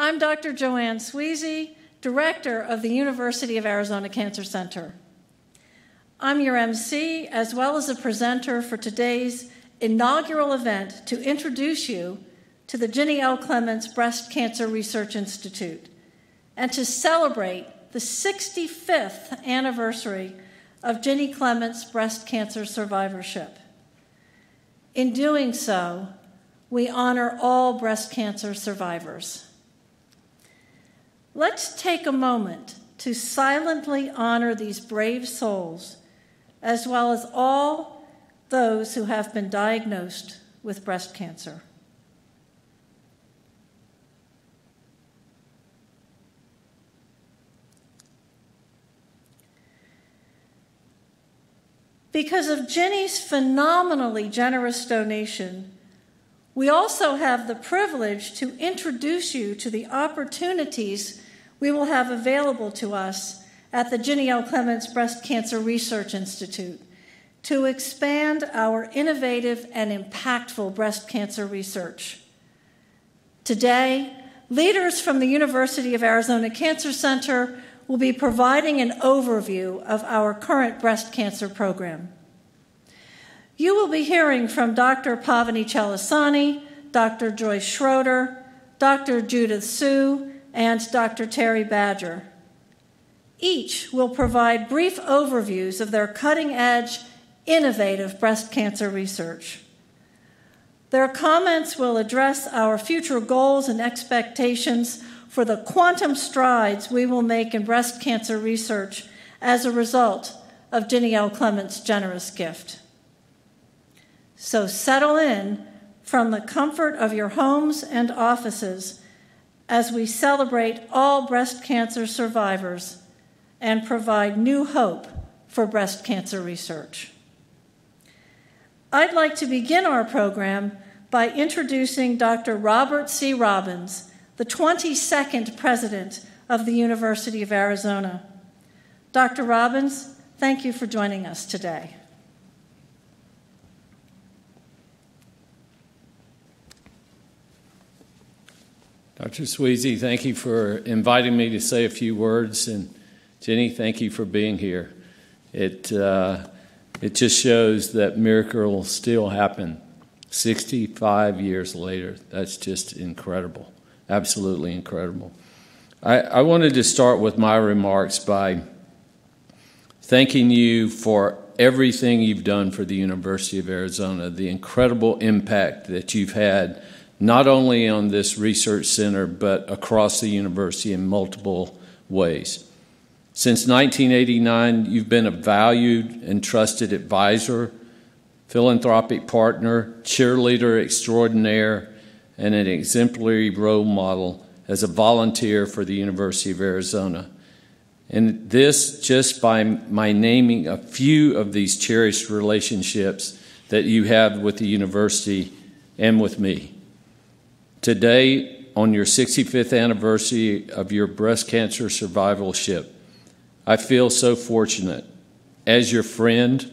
I'm Dr. Joann Sweasy, Director of the University of Arizona Cancer Center. I'm your MC as well as a presenter for today's inaugural event to introduce you to the Ginny L. Clements Breast Cancer Research Institute and to celebrate the 65th anniversary of Ginny Clements breast cancer survivorship. In doing so, we honor all breast cancer survivors. Let's take a moment to silently honor these brave souls, as well as all those who have been diagnosed with breast cancer. Because of Ginny's phenomenally generous donation, we also have the privilege to introduce you to the opportunities we will have available to us at the Ginny L. Clements Breast Cancer Research Institute to expand our innovative and impactful breast cancer research. Today, leaders from the University of Arizona Cancer Center will be providing an overview of our current breast cancer program. You will be hearing from Dr. Pavani Chalasani, Dr. Joyce Schroeder, Dr. Judith Su, and Dr. Terry Badger. Each will provide brief overviews of their cutting edge, innovative breast cancer research. Their comments will address our future goals and expectations for the quantum strides we will make in breast cancer research as a result of L. Clements' generous gift. So settle in from the comfort of your homes and offices as we celebrate all breast cancer survivors and provide new hope for breast cancer research. I'd like to begin our program by introducing Dr. Robert C. Robbins the 22nd president of the University of Arizona. Dr. Robbins, thank you for joining us today. Dr. Sweasy, thank you for inviting me to say a few words. And Ginny, thank you for being here. It, uh, it just shows that miracles still happen 65 years later. That's just incredible absolutely incredible. I, I wanted to start with my remarks by thanking you for everything you've done for the University of Arizona, the incredible impact that you've had, not only on this research center, but across the university in multiple ways. Since 1989, you've been a valued and trusted advisor, philanthropic partner, cheerleader extraordinaire, and an exemplary role model as a volunteer for the University of Arizona. And this just by my naming a few of these cherished relationships that you have with the university and with me. Today, on your 65th anniversary of your breast cancer survivalship, I feel so fortunate as your friend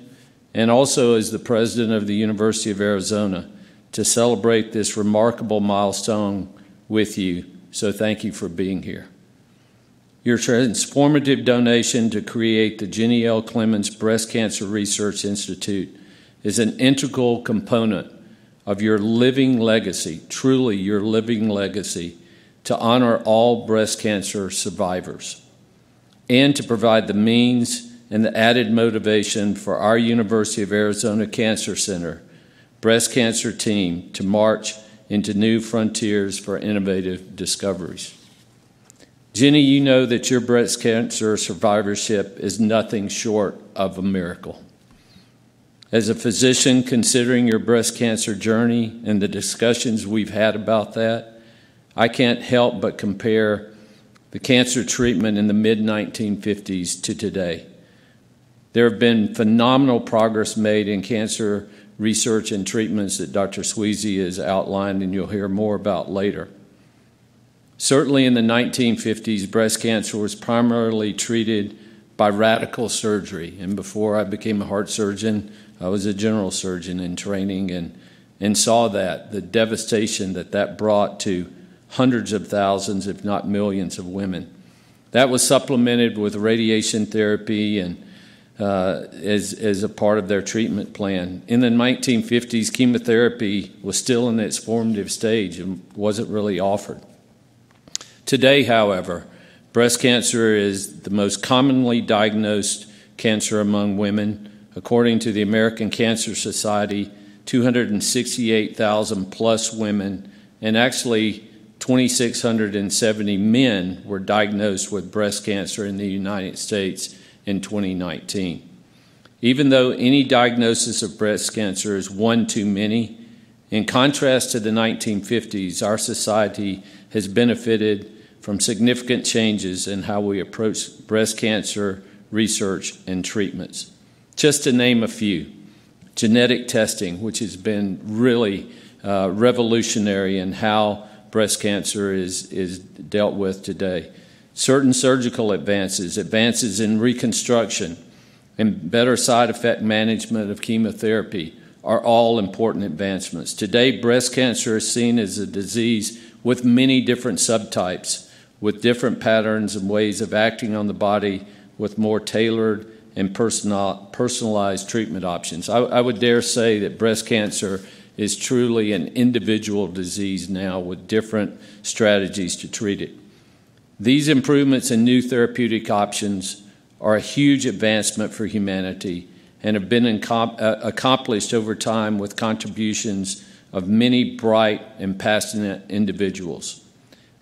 and also as the president of the University of Arizona to celebrate this remarkable milestone with you. So thank you for being here. Your transformative donation to create the Ginny L. Clements Breast Cancer Research Institute is an integral component of your living legacy, truly your living legacy, to honor all breast cancer survivors and to provide the means and the added motivation for our University of Arizona Cancer Center breast cancer team to march into new frontiers for innovative discoveries. Ginny, you know that your breast cancer survivorship is nothing short of a miracle. As a physician, considering your breast cancer journey and the discussions we've had about that, I can't help but compare the cancer treatment in the mid 1950s to today. There have been phenomenal progress made in cancer research and treatments that Dr. Sweasy has outlined and you'll hear more about later. Certainly in the 1950s, breast cancer was primarily treated by radical surgery. And before I became a heart surgeon, I was a general surgeon in training and, and saw that, the devastation that that brought to hundreds of thousands, if not millions, of women. That was supplemented with radiation therapy and uh, as, as a part of their treatment plan. In the 1950s, chemotherapy was still in its formative stage and wasn't really offered. Today, however, breast cancer is the most commonly diagnosed cancer among women. According to the American Cancer Society, 268,000 plus women, and actually 2,670 men were diagnosed with breast cancer in the United States in 2019. Even though any diagnosis of breast cancer is one too many, in contrast to the 1950s, our society has benefited from significant changes in how we approach breast cancer research and treatments. Just to name a few genetic testing, which has been really uh, revolutionary in how breast cancer is, is dealt with today. Certain surgical advances, advances in reconstruction, and better side effect management of chemotherapy are all important advancements. Today, breast cancer is seen as a disease with many different subtypes with different patterns and ways of acting on the body with more tailored and personal, personalized treatment options. I, I would dare say that breast cancer is truly an individual disease now with different strategies to treat it. These improvements in new therapeutic options are a huge advancement for humanity and have been uh, accomplished over time with contributions of many bright and passionate individuals.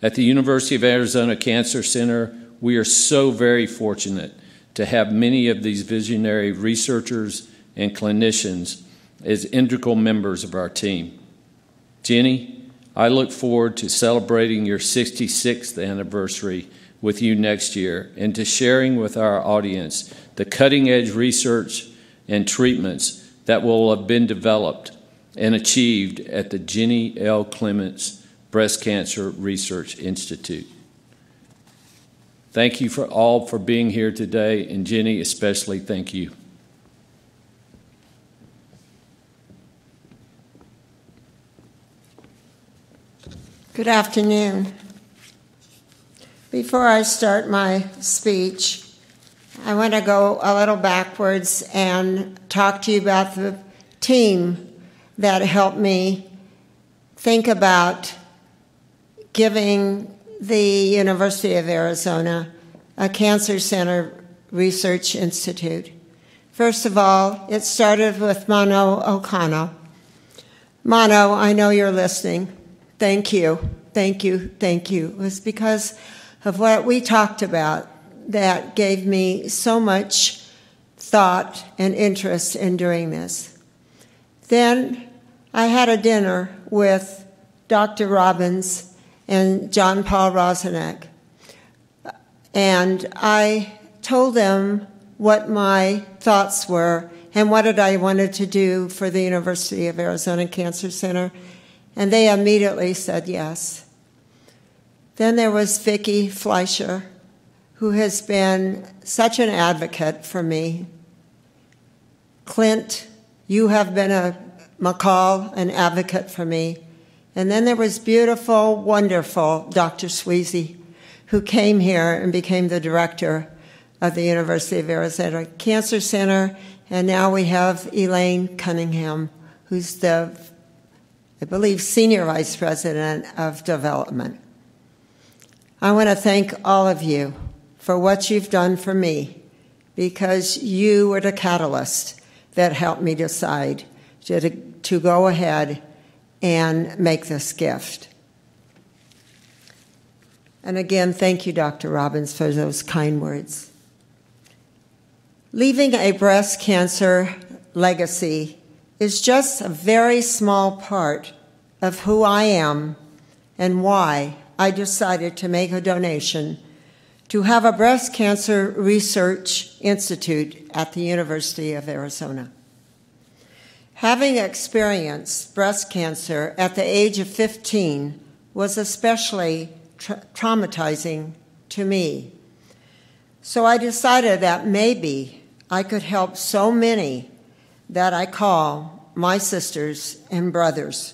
At the University of Arizona Cancer Center, we are so very fortunate to have many of these visionary researchers and clinicians as integral members of our team. Ginny, I look forward to celebrating your 66th anniversary with you next year and to sharing with our audience the cutting edge research and treatments that will have been developed and achieved at the Ginny L. Clements Breast Cancer Research Institute. Thank you for all for being here today, and Ginny, especially thank you. Good afternoon. Before I start my speech, I want to go a little backwards and talk to you about the team that helped me think about giving the University of Arizona a Cancer Center Research Institute. First of all, it started with Mono Okano. Mono, I know you're listening. Thank you, thank you, thank you. It was because of what we talked about that gave me so much thought and interest in doing this. Then I had a dinner with Dr. Robbins and John Paul Roczniak. And I told them what my thoughts were and what I wanted to do for the University of Arizona Cancer Center, and they immediately said yes. Then there was Vicki Fleischer, who has been such an advocate for me. Clint, you have been a McCall, an advocate for me. And then there was beautiful, wonderful Dr. Sweasy, who came here and became the director of the University of Arizona Cancer Center. And now we have Elaine Cunningham, who's the, I believe, senior vice president of development. I want to thank all of you for what you've done for me because you were the catalyst that helped me decide to, to go ahead and make this gift. And again, thank you, Dr. Robbins, for those kind words. Leaving a breast cancer legacy is just a very small part of who I am and why I decided to make a donation to have a breast cancer research institute at the University of Arizona. Having experienced breast cancer at the age of 15 was especially tra- traumatizing to me. So I decided that maybe I could help so many that I call my sisters and brothers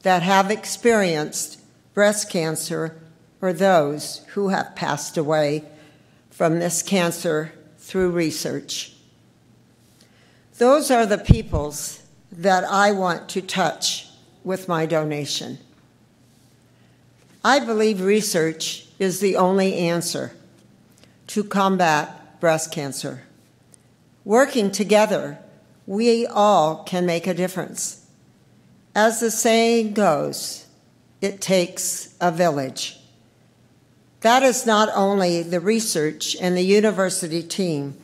that have experienced breast cancer, or those who have passed away from this cancer through research. Those are the peoples that I want to touch with my donation. I believe research is the only answer to combat breast cancer. Working together, we all can make a difference. As the saying goes, it takes a village. That is not only the research and the university team,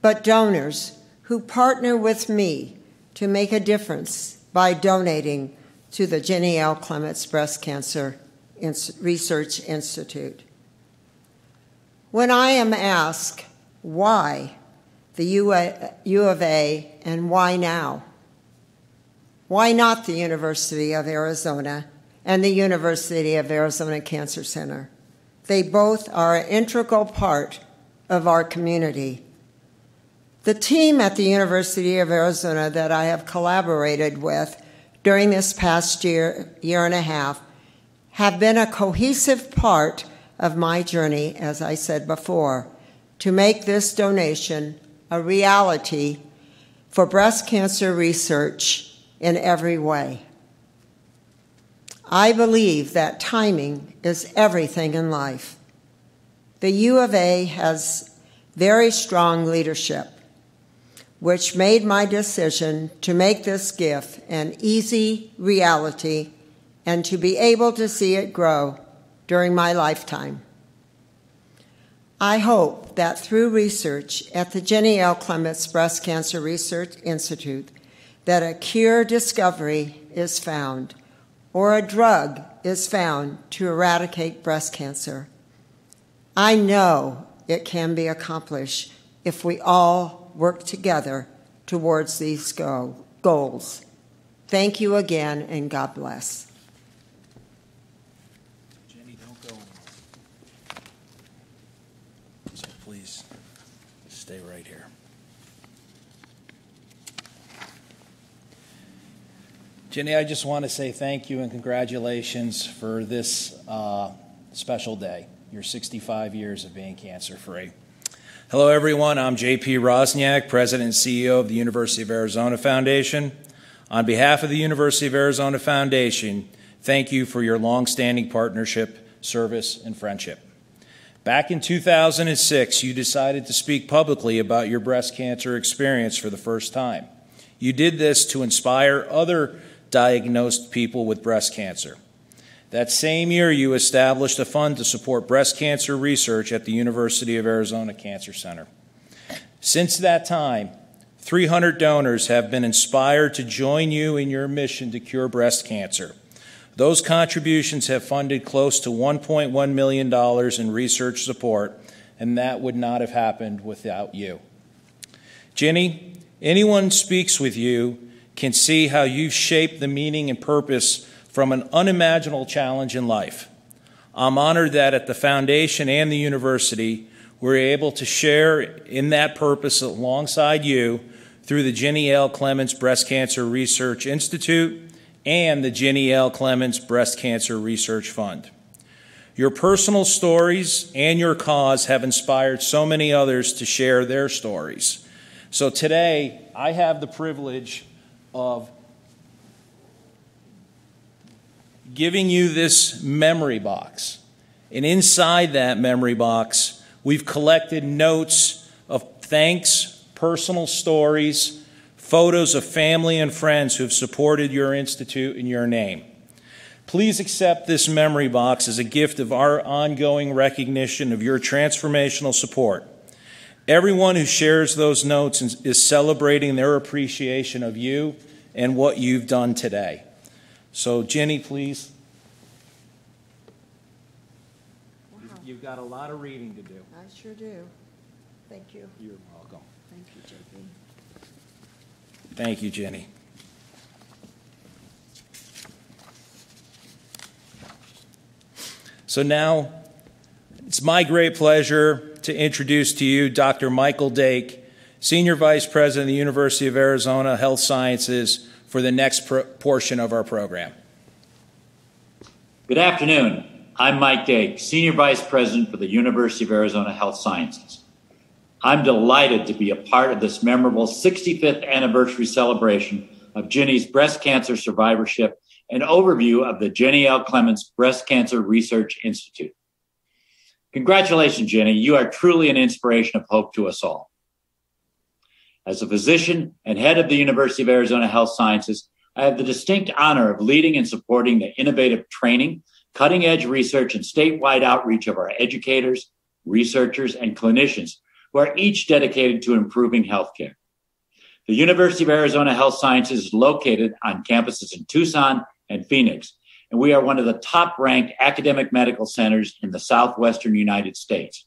but donors who partner with me to make a difference by donating to the Ginny L. Clements Breast Cancer Research Institute. When I am asked why the U of A and why now, why not the University of Arizona and the University of Arizona Cancer Center? They both are an integral part of our community. The team at the University of Arizona that I have collaborated with during this past year, year and a half, have been a cohesive part of my journey, as I said before, to make this donation a reality for breast cancer research in every way. I believe that timing is everything in life. The U of A has very strong leadership, which made my decision to make this gift an easy reality and to be able to see it grow during my lifetime. I hope that through research at the Ginny L. Clements Breast Cancer Research Institute that a cure discovery is found or a drug is found to eradicate breast cancer. I know it can be accomplished if we all work together towards these go- goals. Thank you again, and God bless. Ginny, don't go. So please, stay right here. Ginny, I just want to say thank you and congratulations for this uh, special day, your 65 years of being cancer free. Hello, everyone. I'm JP Roczniak, President and CEO of the University of Arizona Foundation. On behalf of the University of Arizona Foundation, thank you for your long-standing partnership, service, and friendship. Back in 2006, you decided to speak publicly about your breast cancer experience for the first time. You did this to inspire other diagnosed people with breast cancer. That same year, you established a fund to support breast cancer research at the University of Arizona Cancer Center. Since that time, 300 donors have been inspired to join you in your mission to cure breast cancer. Those contributions have funded close to $1.1 million in research support, and that would not have happened without you. Ginny, anyone speaks with you can see how you shape the meaning and purpose from an unimaginable challenge in life. I'm honored that at the foundation and the university, we're able to share in that purpose alongside you through the Ginny L. Clements Breast Cancer Research Institute and the Ginny L. Clements Breast Cancer Research Fund. Your personal stories and your cause have inspired so many others to share their stories. So today, I have the privilege of giving you this memory box. And inside that memory box, we've collected notes of thanks, personal stories, photos of family and friends who have supported your institute in your name. Please accept this memory box as a gift of our ongoing recognition of your transformational support. Everyone who shares those notes is celebrating their appreciation of you and what you've done today. So, Ginny, please. Wow. You've got a lot of reading to do. I sure do. Thank you. You're welcome. Thank you, JP. Thank you, Ginny. So now it's my great pleasure to introduce to you Dr. Michael Dake, Senior Vice President of the University of Arizona Health Sciences, for the next portion of our program. Good afternoon. I'm Mike Dake, Senior Vice President for the University of Arizona Health Sciences. I'm delighted to be a part of this memorable 65th anniversary celebration of Ginny's breast cancer survivorship and overview of the Ginny L. Clements Breast Cancer Research Institute. Congratulations, Ginny. You are truly an inspiration of hope to us all. As a physician and head of the University of Arizona Health Sciences, I have the distinct honor of leading and supporting the innovative training, cutting edge research, and statewide outreach of our educators, researchers, and clinicians who are each dedicated to improving healthcare. The University of Arizona Health Sciences is located on campuses in Tucson and Phoenix, and we are one of the top ranked academic medical centers in the southwestern United States.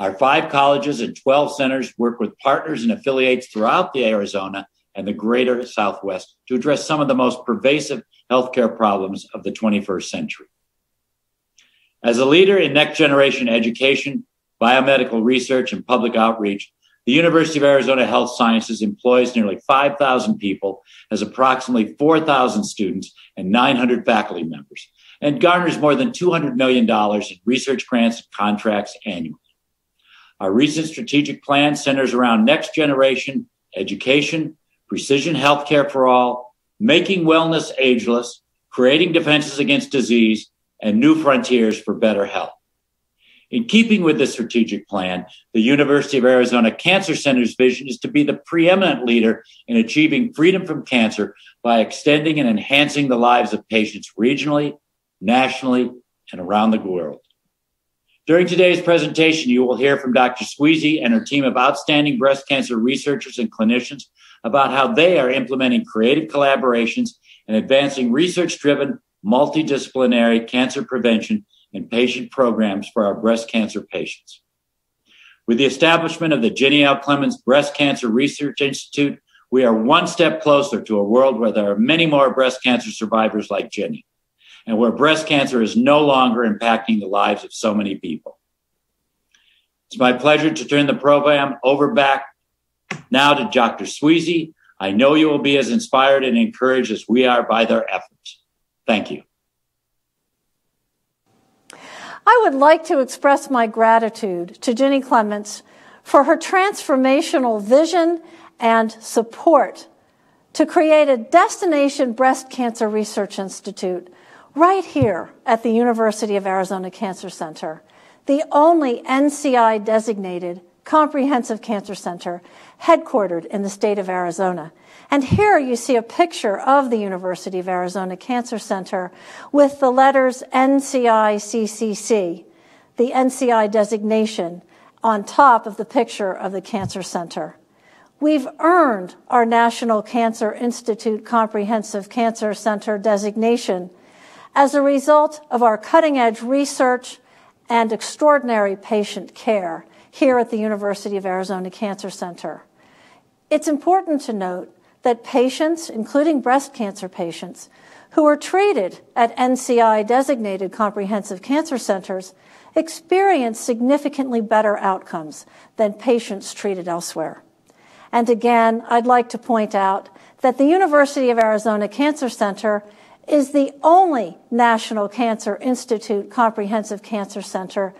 Our five colleges and 12 centers work with partners and affiliates throughout the Arizona and the greater Southwest to address some of the most pervasive healthcare problems of the 21st century. As a leader in next generation education, biomedical research, and public outreach, the University of Arizona Health Sciences employs nearly 5,000 people, has approximately 4,000 students and 900 faculty members, and garners more than $200 million in research grants and contracts annually. Our recent strategic plan centers around next generation education, precision healthcare for all, making wellness ageless, creating defenses against disease, and new frontiers for better health. In keeping with the strategic plan, the University of Arizona Cancer Center's vision is to be the preeminent leader in achieving freedom from cancer by extending and enhancing the lives of patients regionally, nationally, and around the world. During today's presentation, you will hear from Dr. Sweasy and her team of outstanding breast cancer researchers and clinicians about how they are implementing creative collaborations and advancing research driven, multidisciplinary cancer prevention and patient programs for our breast cancer patients. With the establishment of the Ginny L. Clements Breast Cancer Research Institute, we are one step closer to a world where there are many more breast cancer survivors like Jenny, and where breast cancer is no longer impacting the lives of so many people. It's my pleasure to turn the program over back now to Dr. Sweasy. I know you will be as inspired and encouraged as we are by their efforts. Thank you. I would like to express my gratitude to Ginny Clements for her transformational vision and support to create a destination breast cancer research institute right here at the University of Arizona Cancer Center, the only NCI designated comprehensive cancer center headquartered in the state of Arizona. And here you see a picture of the University of Arizona Cancer Center with the letters NCI-CCC, the NCI designation, on top of the picture of the Cancer Center. We've earned our National Cancer Institute Comprehensive Cancer Center designation as a result of our cutting edge research and extraordinary patient care here at the University of Arizona Cancer Center. It's important to note that patients, including breast cancer patients, who are treated at NCI designated comprehensive cancer centers experience significantly better outcomes than patients treated elsewhere. And again, I'd like to point out that the University of Arizona Cancer Center is the only National Cancer Institute Comprehensive Cancer Center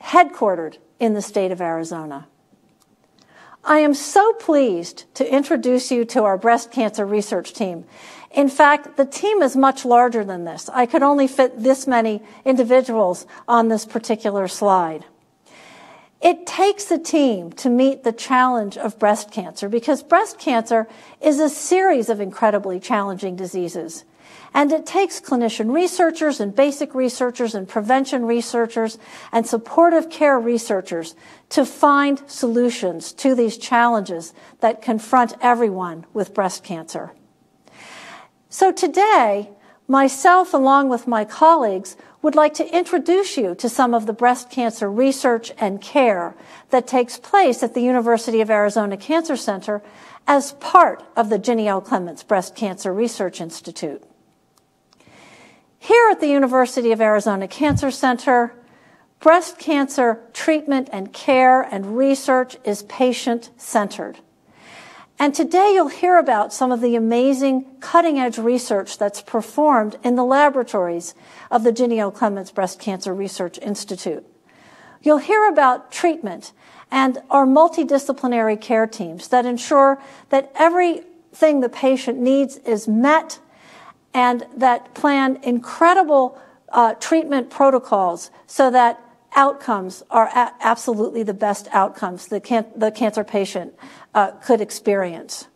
headquartered in the state of Arizona. I am so pleased to introduce you to our breast cancer research team. In fact, the team is much larger than this. I could only fit this many individuals on this particular slide. It takes a team to meet the challenge of breast cancer because breast cancer is a series of incredibly challenging diseases. And it takes clinician researchers and basic researchers and prevention researchers and supportive care researchers to find solutions to these challenges that confront everyone with breast cancer. So today, myself along with my colleagues would like to introduce you to some of the breast cancer research and care that takes place at the University of Arizona Cancer Center as part of the Ginny L. Clements Breast Cancer Research Institute. Here at the University of Arizona Cancer Center, breast cancer treatment and care and research is patient centered. And today you'll hear about some of the amazing cutting edge research that's performed in the laboratories of the Ginny O. Clements Breast Cancer Research Institute. You'll hear about treatment and our multidisciplinary care teams that ensure that everything the patient needs is met and that plan incredible uh, treatment protocols so that outcomes are a- absolutely the best outcomes the, can- the cancer patient uh, could experience.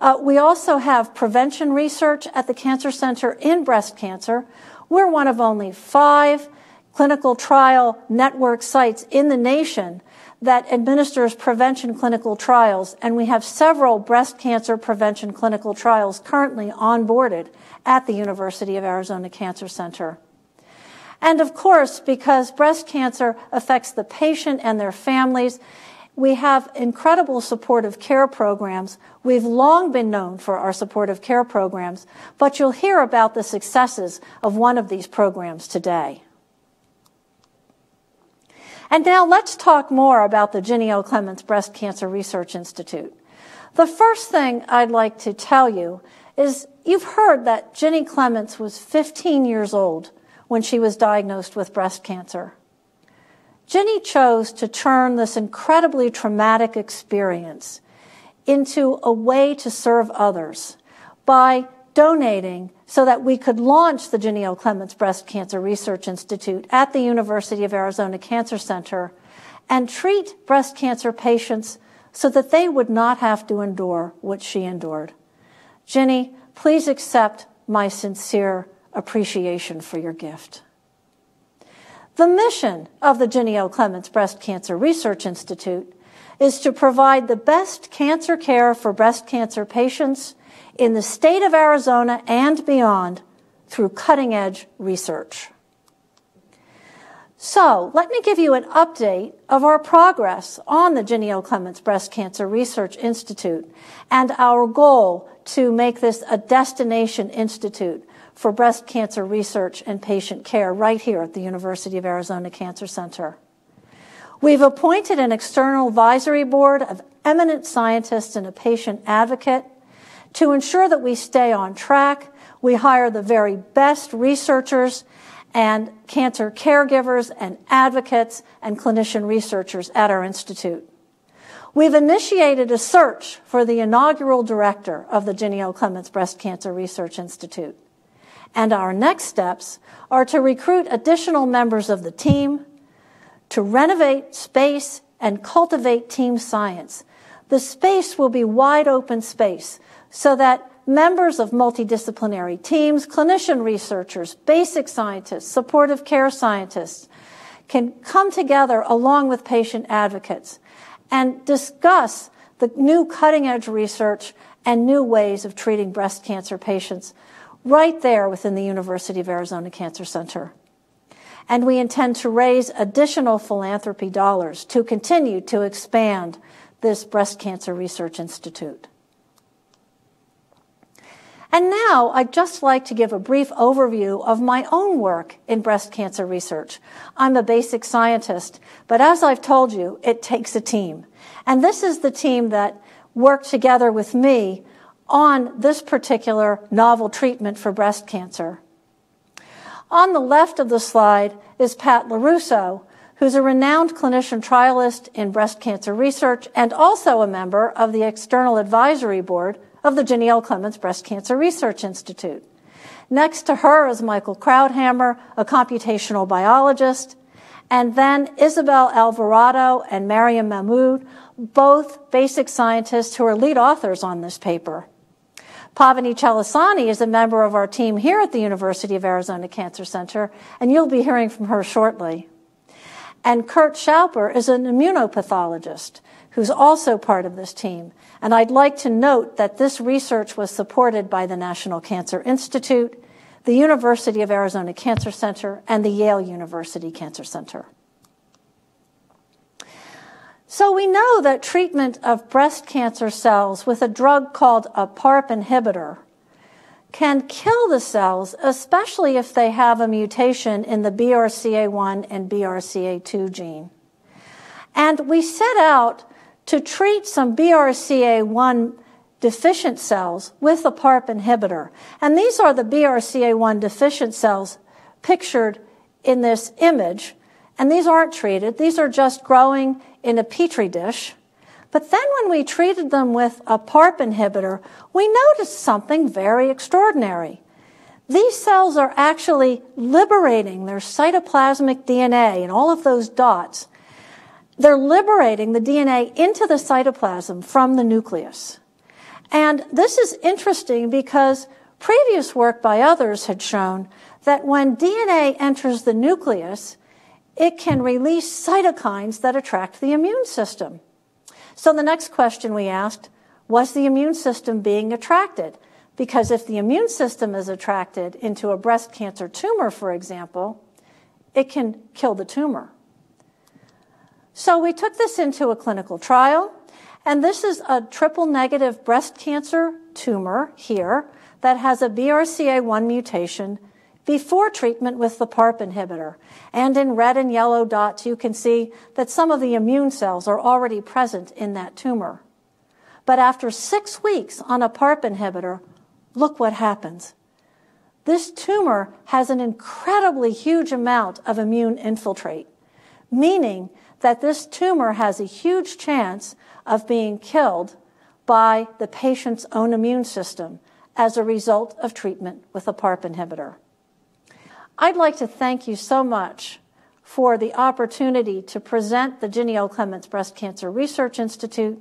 Uh, we also have prevention research at the Cancer Center in breast cancer. We're one of only five clinical trial network sites in the nation that administers prevention clinical trials, and we have several breast cancer prevention clinical trials currently onboarded at the University of Arizona Cancer Center. And of course, because breast cancer affects the patient and their families, we have incredible supportive care programs. We've long been known for our supportive care programs, but you'll hear about the successes of one of these programs today. And now let's talk more about the Ginny O. Clements Breast Cancer Research Institute. The first thing I'd like to tell you is you've heard that Ginny Clements was 15 years old when she was diagnosed with breast cancer. Ginny chose to turn this incredibly traumatic experience into a way to serve others by donating so that we could launch the O. Clements Breast Cancer Research Institute at the University of Arizona Cancer Center and treat breast cancer patients so that they would not have to endure what she endured. Ginny, please accept my sincere appreciation for your gift. The mission of the Ginny O. Clements Breast Cancer Research Institute is to provide the best cancer care for breast cancer patients in the state of Arizona and beyond through cutting edge research. So, let me give you an update of our progress on the Ginny O. Clements Breast Cancer Research Institute and our goal to make this a destination institute for breast cancer research and patient care right here at the University of Arizona Cancer Center. We've appointed an external advisory board of eminent scientists and a patient advocate to ensure that we stay on track. We hire the very best researchers and cancer caregivers and advocates and clinician researchers at our institute. We've initiated a search for the inaugural director of the Ginny O. Clements Breast Cancer Research Institute. And our next steps are to recruit additional members of the team, to renovate space and cultivate team science. The space will be wide open space so that members of multidisciplinary teams, clinician researchers, basic scientists, supportive care scientists can come together along with patient advocates and discuss the new cutting edge research and new ways of treating breast cancer patients right there within the University of Arizona Cancer Center. And we intend to raise additional philanthropy dollars to continue to expand this Breast Cancer Research Institute. And now I'd just like to give a brief overview of my own work in breast cancer research. I'm a basic scientist, but as I've told you, it takes a team. And this is the team that worked together with me on this particular novel treatment for breast cancer. On the left of the slide is Pat LoRusso, who's a renowned clinician trialist in breast cancer research and also a member of the external advisory board of the O. Clements Breast Cancer Research Institute. Next to her is Michael Krauthammer, a computational biologist, and then Isabel Alvarado and Mariam Mahmoud, both basic scientists who are lead authors on this paper. Pavani Chalasani is a member of our team here at the University of Arizona Cancer Center, and you'll be hearing from her shortly. And Kurt Schalper is an immunopathologist who's also part of this team. And I'd like to note that this research was supported by the National Cancer Institute, the University of Arizona Cancer Center, and the Yale University Cancer Center. So we know that treatment of breast cancer cells with a drug called a PARP inhibitor can kill the cells, especially if they have a mutation in the BRCA1 and BRCA2 gene. And we set out to treat some BRCA1 deficient cells with a PARP inhibitor. And these are the BRCA1 deficient cells pictured in this image. And these aren't treated, these are just growing in a petri dish. But then when we treated them with a PARP inhibitor, we noticed something very extraordinary. These cells are actually liberating their cytoplasmic DNA and all of those dots. They're liberating the DNA into the cytoplasm from the nucleus. And this is interesting because previous work by others had shown that when DNA enters the nucleus, it can release cytokines that attract the immune system. So the next question we asked was the immune system being attracted? Because if the immune system is attracted into a breast cancer tumor, for example, it can kill the tumor. So we took this into a clinical trial, and this is a triple negative breast cancer tumor here that has a BRCA1 mutation before treatment with the PARP inhibitor. And in red and yellow dots, you can see that some of the immune cells are already present in that tumor. But after six weeks on a PARP inhibitor, look what happens. This tumor has an incredibly huge amount of immune infiltrate, meaning that this tumor has a huge chance of being killed by the patient's own immune system as a result of treatment with a PARP inhibitor. I'd like to thank you so much for the opportunity to present the Ginny O. Clements Breast Cancer Research Institute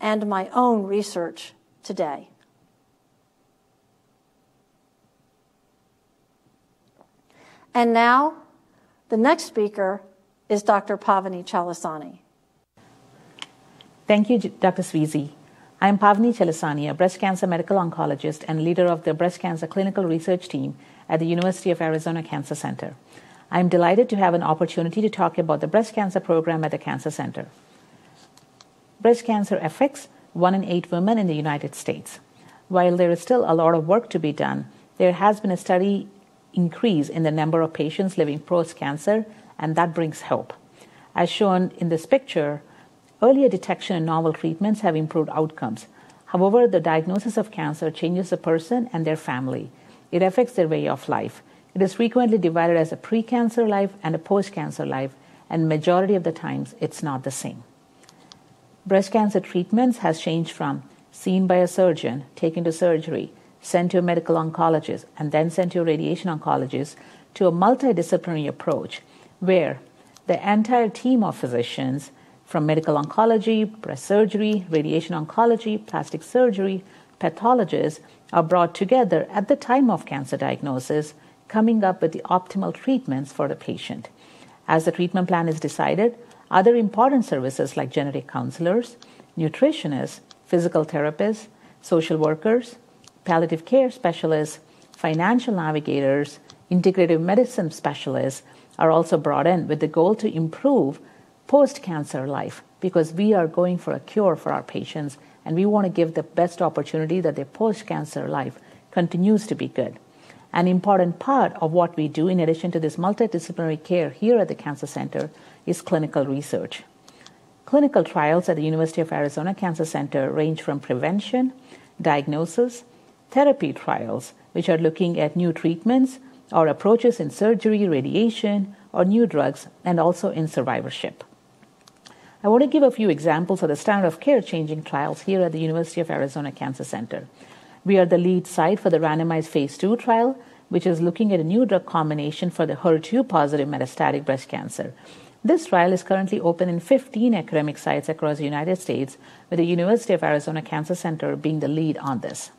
and my own research today. And now, the next speaker is Dr. Pavani Chalasani. Thank you, Dr. Sweasy. I am Pavani Chalasani, a breast cancer medical oncologist and leader of the breast cancer clinical research team at the University of Arizona Cancer Center. I am delighted to have an opportunity to talk about the breast cancer program at the Cancer Center. Breast cancer affects one in eight women in the United States. While there is still a lot of work to be done, there has been a steady increase in the number of patients living post cancer, and that brings hope. As shown in this picture, Earlier detection and novel treatments have improved outcomes. However, the diagnosis of cancer changes a person and their family. It affects their way of life. It is frequently divided as a pre-cancer life and a post-cancer life, and majority of the times it's not the same. Breast cancer treatments has changed from seen by a surgeon, taken to surgery, sent to a medical oncologist, and then sent to a radiation oncologist to a multidisciplinary approach where the entire team of physicians from medical oncology, breast surgery, radiation oncology, plastic surgery, pathologists are brought together at the time of cancer diagnosis, coming up with the optimal treatments for the patient. As the treatment plan is decided, other important services like genetic counselors, nutritionists, physical therapists, social workers, palliative care specialists, financial navigators, integrative medicine specialists are also brought in with the goal to improve post cancer life because we are going for a cure for our patients and we want to give the best opportunity that their post cancer life continues to be good. An important part of what we do, in addition to this multidisciplinary care here at the Cancer Center, is clinical research. Clinical trials at the University of Arizona Cancer Center range from prevention, diagnosis, therapy trials, which are looking at new treatments or approaches in surgery, radiation, or new drugs, and also in survivorship. I want to give a few examples of the standard of care changing trials here at the University of Arizona Cancer Center. We are the lead site for the randomized phase 2 trial, which is looking at a new drug combination for the HER2 positive metastatic breast cancer. This trial is currently open in 15 academic sites across the United States, with the University of Arizona Cancer Center being the lead on this.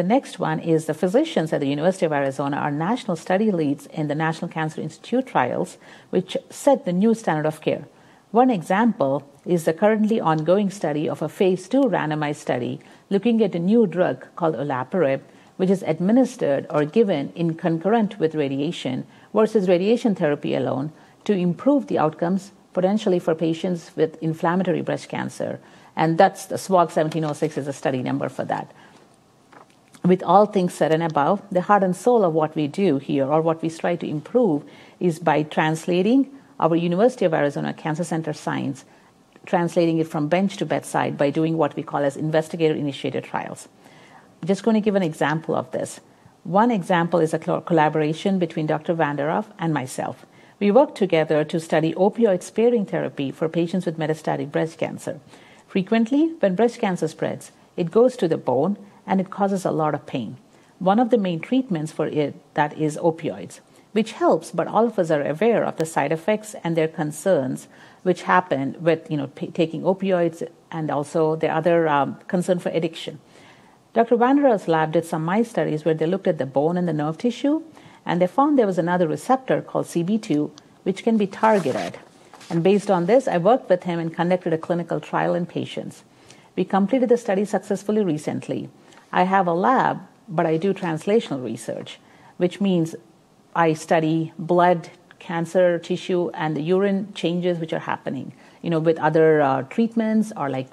The next one is the physicians at the University of Arizona are national study leads in the National Cancer Institute trials, which set the new standard of care. One example is the currently ongoing study of a phase 2 randomized study looking at a new drug called olaparib, which is administered or given in concurrent with radiation versus radiation therapy alone to improve the outcomes potentially for patients with inflammatory breast cancer. And that's the SWOG 1706 is a study number for that. With all things said and above, the heart and soul of what we do here or what we strive to improve is by translating our University of Arizona Cancer Center science translating it from bench to bedside by doing what we call as investigator initiated trials. I'm just going to give an example of this. One example is a collaboration between Dr. Vanderah and myself. We worked together to study opioid sparing therapy for patients with metastatic breast cancer. Frequently, when breast cancer spreads, it goes to the bone and it causes a lot of pain. One of the main treatments for it that is opioids, which helps, but all of us are aware of the side effects and their concerns which happen with you know p- taking opioids and also the other um, concern for addiction. Dr. Vanderah's lab did some mice studies where they looked at the bone and the nerve tissue, and they found there was another receptor called CB2 which can be targeted. And based on this, I worked with him and conducted a clinical trial in patients. We completed the study successfully recently. I have a lab, but I do translational research, which means I study blood, cancer tissue, and the urine changes which are happening, you know, with other uh, treatments or like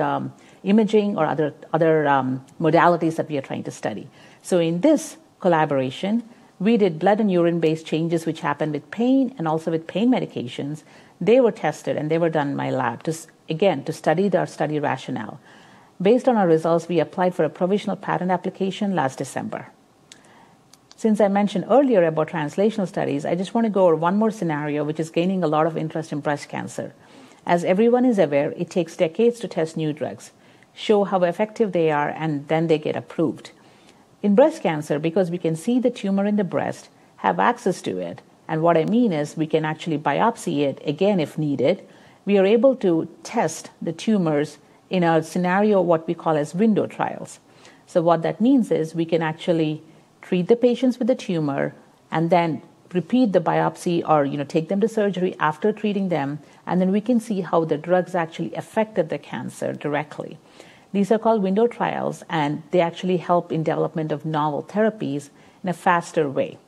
um, imaging or other other um, modalities that we are trying to study. So in this collaboration, we did blood and urine based changes which happen with pain and also with pain medications. They were tested and they were done in my lab to again to study their study rationale. Based on our results, we applied for a provisional patent application last December. Since I mentioned earlier about translational studies, I just want to go over one more scenario which is gaining a lot of interest in breast cancer. As everyone is aware, it takes decades to test new drugs, show how effective they are, and then they get approved. In breast cancer, because we can see the tumor in the breast, have access to it, and what I mean is we can actually biopsy it again if needed, we are able to test the tumors in a scenario what we call as window trials. So what that means is we can actually treat the patients with the tumor and then repeat the biopsy or you know take them to surgery after treating them and then we can see how the drugs actually affected the cancer directly. These are called window trials and they actually help in development of novel therapies in a faster way.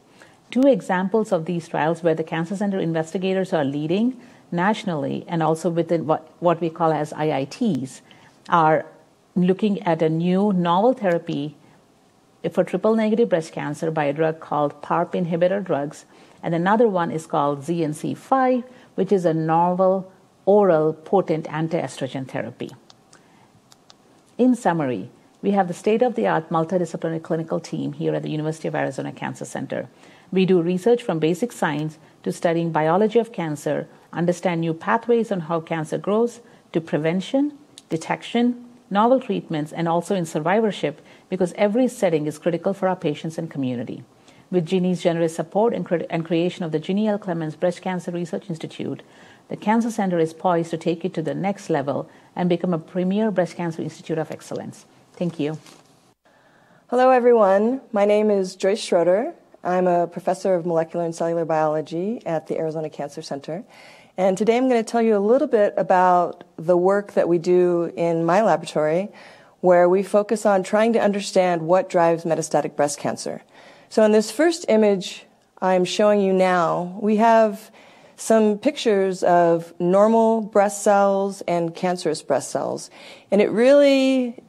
Two examples of these trials where the cancer center investigators are leading nationally and also within what, what we call as IITs are looking at a new novel therapy for triple negative breast cancer by a drug called PARP inhibitor drugs, and another one is called ZNC5, which is a novel oral potent anti-estrogen therapy. In summary, we have the state-of-the-art multidisciplinary clinical team here at the University of Arizona Cancer Center. We do research from basic science to studying biology of cancer, understand new pathways on how cancer grows, to prevention, detection, novel treatments, and also in survivorship because every setting is critical for our patients and community. With Ginny's generous support and, cre- and creation of the Ginny L. Clements Breast Cancer Research Institute, the Cancer Center is poised to take it to the next level and become a premier breast cancer institute of excellence. Thank you. Hello, everyone. My name is Joyce Schroeder. I'm a professor of molecular and cellular biology at the Arizona Cancer Center. And today I'm going to tell you a little bit about the work that we do in my laboratory, where we focus on trying to understand what drives metastatic breast cancer. So in this first image I'm showing you now, we have some pictures of normal breast cells and cancerous breast cells. And it really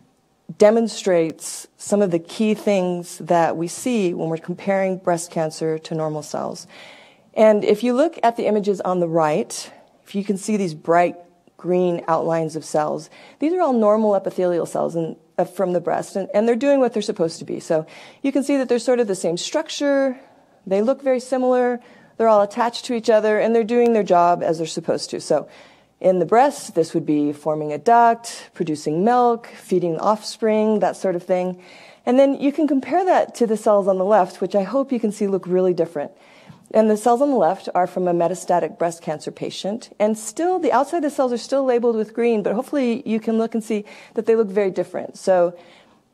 demonstrates some of the key things that we see when we're comparing breast cancer to normal cells. And if you look at the images on the right, if you can see these bright green outlines of cells, these are all normal epithelial cells in, uh, from the breast, and, and they're doing what they're supposed to be. So you can see that they're sort of the same structure, they look very similar, they're all attached to each other, and they're doing their job as they're supposed to. So in the breast, this would be forming a duct, producing milk, feeding offspring, that sort of thing. And then you can compare that to the cells on the left, which I hope you can see look really different. And the cells on the left are from a metastatic breast cancer patient. And still, the outside of the cells are still labeled with green, but hopefully you can look and see that they look very different. So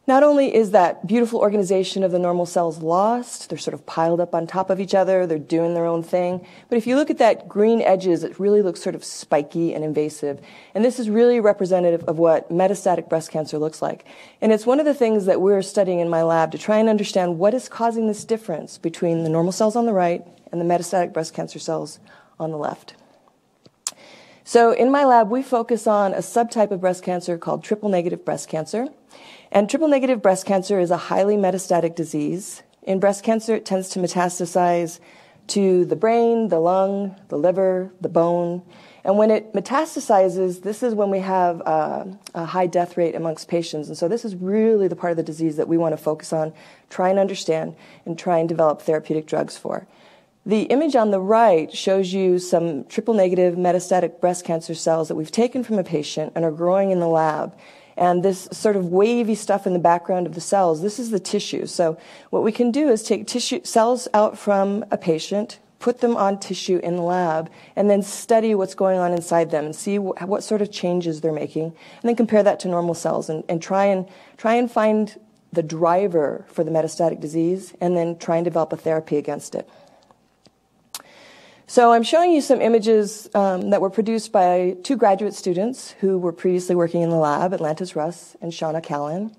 not only is that beautiful organization of the normal cells lost, they're sort of piled up on top of each other, they're doing their own thing, but if you look at that green edges, it really looks sort of spiky and invasive. And this is really representative of what metastatic breast cancer looks like. And it's one of the things that we're studying in my lab to try and understand what is causing this difference between the normal cells on the right and the metastatic breast cancer cells on the left. So in my lab, we focus on a subtype of breast cancer called triple negative breast cancer. And triple negative breast cancer is a highly metastatic disease. In breast cancer, it tends to metastasize to the brain, the lung, the liver, the bone. And when it metastasizes, this is when we have uh, a high death rate amongst patients. And so this is really the part of the disease that we want to focus on, try and understand, and try and develop therapeutic drugs for. The image on the right shows you some triple negative metastatic breast cancer cells that we've taken from a patient and are growing in the lab. And this sort of wavy stuff in the background of the cells, this is the tissue. So what we can do is take tissue cells out from a patient, put them on tissue in the lab, and then study what's going on inside them and see wh- what sort of changes they're making, and then compare that to normal cells and, and try and try and find the driver for the metastatic disease, and then try and develop a therapy against it. So I'm showing you some images um, that were produced by two graduate students who were previously working in the lab, Atlantis Russ and Shauna Callan.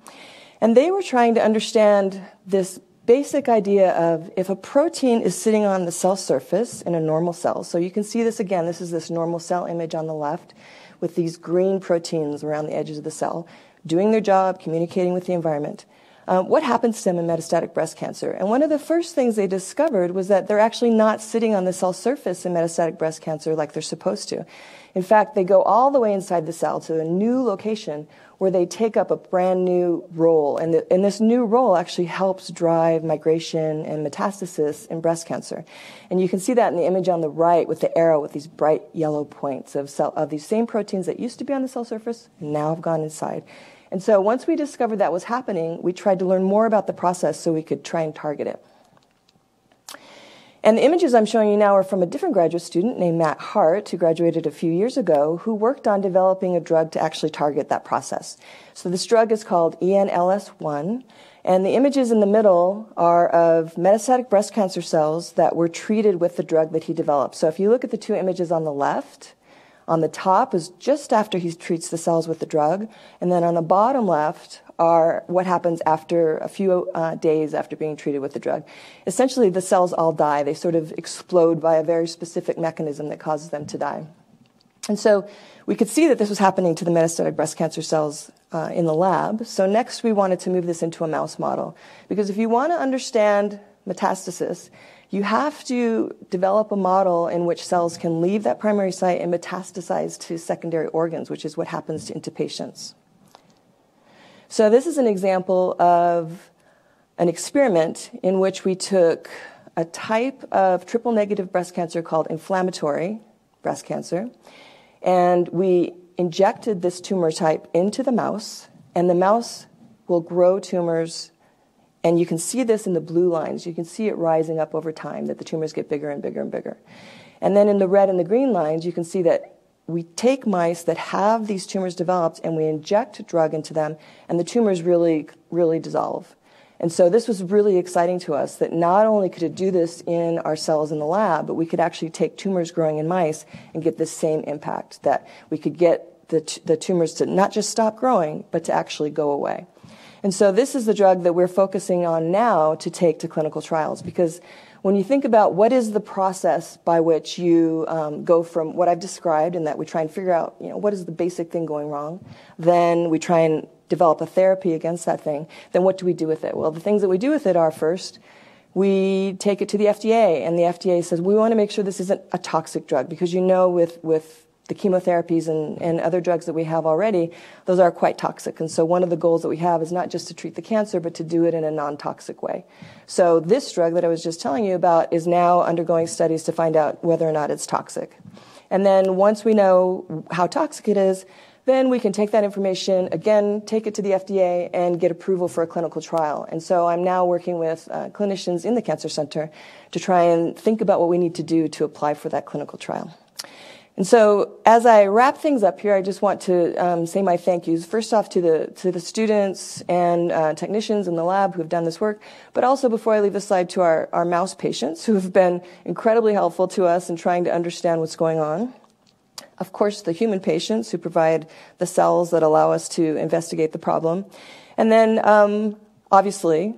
And they were trying to understand this basic idea of if a protein is sitting on the cell surface in a normal cell, so you can see this again, this is this normal cell image on the left with these green proteins around the edges of the cell, doing their job, communicating with the environment. Um, what happens to them in metastatic breast cancer? And one of the first things they discovered was that they're actually not sitting on the cell surface in metastatic breast cancer like they're supposed to. In fact, they go all the way inside the cell to a new location where they take up a brand new role. And, the, and this new role actually helps drive migration and metastasis in breast cancer. And you can see that in the image on the right with the arrow with these bright yellow points of, cell, of these same proteins that used to be on the cell surface now have gone inside. And so once we discovered that was happening, we tried to learn more about the process so we could try and target it. And the images I'm showing you now are from a different graduate student named Matt Hart, who graduated a few years ago, who worked on developing a drug to actually target that process. So this drug is called ENLS1, and the images in the middle are of metastatic breast cancer cells that were treated with the drug that he developed. So if you look at the two images on the left, on the top is just after he treats the cells with the drug, and then on the bottom left are what happens after a few uh, days after being treated with the drug. Essentially, the cells all die. They sort of explode by a very specific mechanism that causes them to die. And so we could see that this was happening to the metastatic breast cancer cells uh, in the lab. So next, we wanted to move this into a mouse model. Because if you want to understand metastasis, you have to develop a model in which cells can leave that primary site and metastasize to secondary organs, which is what happens to, into patients. So, this is an example of an experiment in which we took a type of triple negative breast cancer called inflammatory breast cancer, and we injected this tumor type into the mouse, and the mouse will grow tumors. And you can see this in the blue lines. You can see it rising up over time, that the tumors get bigger and bigger and bigger. And then in the red and the green lines, you can see that we take mice that have these tumors developed and we inject drug into them, and the tumors really, really dissolve. And so this was really exciting to us that not only could it do this in our cells in the lab, but we could actually take tumors growing in mice and get the same impact, that we could get the, the tumors to not just stop growing, but to actually go away. And so this is the drug that we're focusing on now to take to clinical trials because when you think about what is the process by which you um, go from what I've described and that we try and figure out, you know, what is the basic thing going wrong, then we try and develop a therapy against that thing, then what do we do with it? Well, the things that we do with it are first, we take it to the FDA, and the FDA says we want to make sure this isn't a toxic drug because you know with with the chemotherapies and, and other drugs that we have already, those are quite toxic. And so one of the goals that we have is not just to treat the cancer, but to do it in a non-toxic way. So this drug that I was just telling you about is now undergoing studies to find out whether or not it's toxic. And then once we know how toxic it is, then we can take that information, again, take it to the FDA and get approval for a clinical trial. And so I'm now working with uh, clinicians in the Cancer Center to try and think about what we need to do to apply for that clinical trial. And so, as I wrap things up here, I just want to um, say my thank yous. First off, to the to the students and uh, technicians in the lab who have done this work, but also before I leave the slide, to our, our mouse patients who have been incredibly helpful to us in trying to understand what's going on. Of course, the human patients who provide the cells that allow us to investigate the problem, and then um, obviously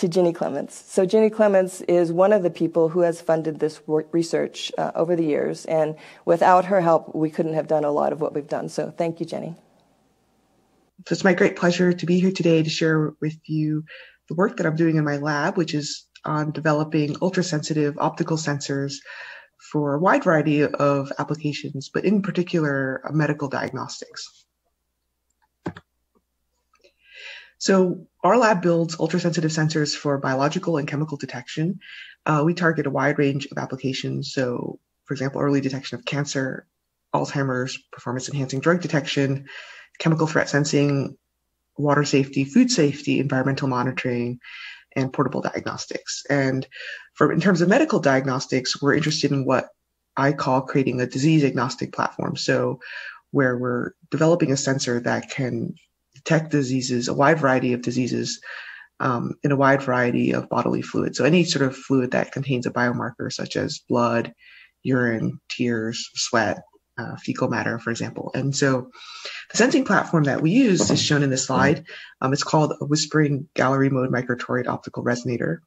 to Ginny Clements. So Ginny Clements is one of the people who has funded this research uh, over the years, and without her help, we couldn't have done a lot of what we've done. So thank you, Ginny. So it's my great pleasure to be here today to share with you the work that I'm doing in my lab, which is on developing ultrasensitive optical sensors for a wide variety of applications, but in particular, medical diagnostics. So our lab builds ultrasensitive sensors for biological and chemical detection. Uh, we target a wide range of applications. So, for example, early detection of cancer, Alzheimer's, performance enhancing drug detection, chemical threat sensing, water safety, food safety, environmental monitoring, and portable diagnostics. And for in terms of medical diagnostics, we're interested in what I call creating a disease agnostic platform. So where we're developing a sensor that can detect diseases, a wide variety of diseases, um, in a wide variety of bodily fluids. So any sort of fluid that contains a biomarker such as blood, urine, tears, sweat, uh, fecal matter, for example. And so the sensing platform that we use is shown in this slide. Um, it's called a whispering gallery mode microtoroid optical resonator.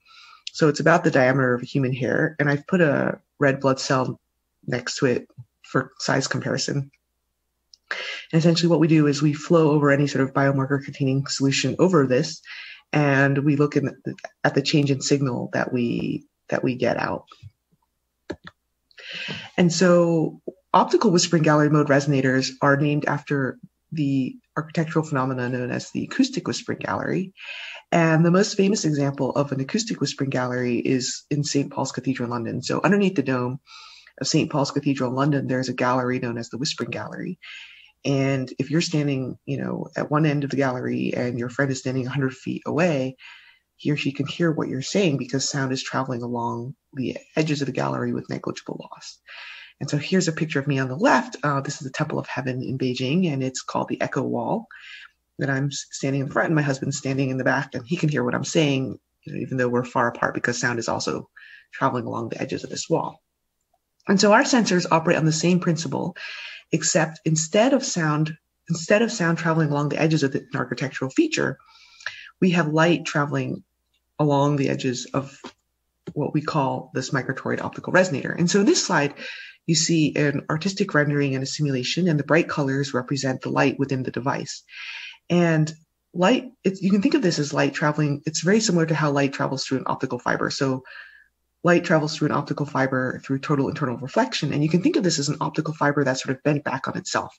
So it's about the diameter of a human hair. And I've put a red blood cell next to it for size comparison. And essentially what we do is we flow over any sort of biomarker containing solution over this and we look the, at the change in signal that we that we get out. And so optical whispering gallery mode resonators are named after the architectural phenomena known as the acoustic whispering gallery. And the most famous example of an acoustic whispering gallery is in St. Paul's Cathedral, London. So underneath the dome of St. Paul's Cathedral, London, there's a gallery known as the Whispering Gallery. And if you're standing, you know, at one end of the gallery and your friend is standing 100 feet away, he or she can hear what you're saying because sound is traveling along the edges of the gallery with negligible loss. And so here's a picture of me on the left. Uh, this is the Temple of Heaven in Beijing, and it's called the Echo Wall. That I'm standing in front, and my husband's standing in the back, and he can hear what I'm saying, you know, even though we're far apart, because sound is also traveling along the edges of this wall. And so our sensors operate on the same principle, except instead of sound, instead of sound traveling along the edges of the, an architectural feature, we have light traveling along the edges of what we call this microtoroid optical resonator. And so in this slide, you see an artistic rendering and a simulation, and the bright colors represent the light within the device. And light, you can think of this as light traveling. It's very similar to how light travels through an optical fiber. So light travels through an optical fiber through total internal reflection. And you can think of this as an optical fiber that's sort of bent back on itself.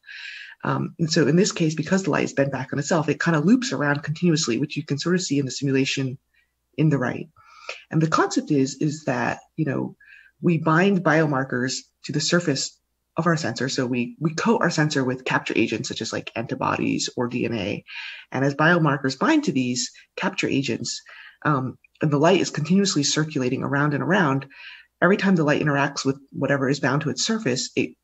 Um, and so in this case, because the light is bent back on itself, it kind of loops around continuously, which you can sort of see in the simulation in the right. And the concept is, is that, you know, we bind biomarkers to the surface of our sensor. So we, we coat our sensor with capture agents such as like antibodies or DNA. And as biomarkers bind to these capture agents, um, and the light is continuously circulating around and around, every time the light interacts with whatever is bound to its surface, it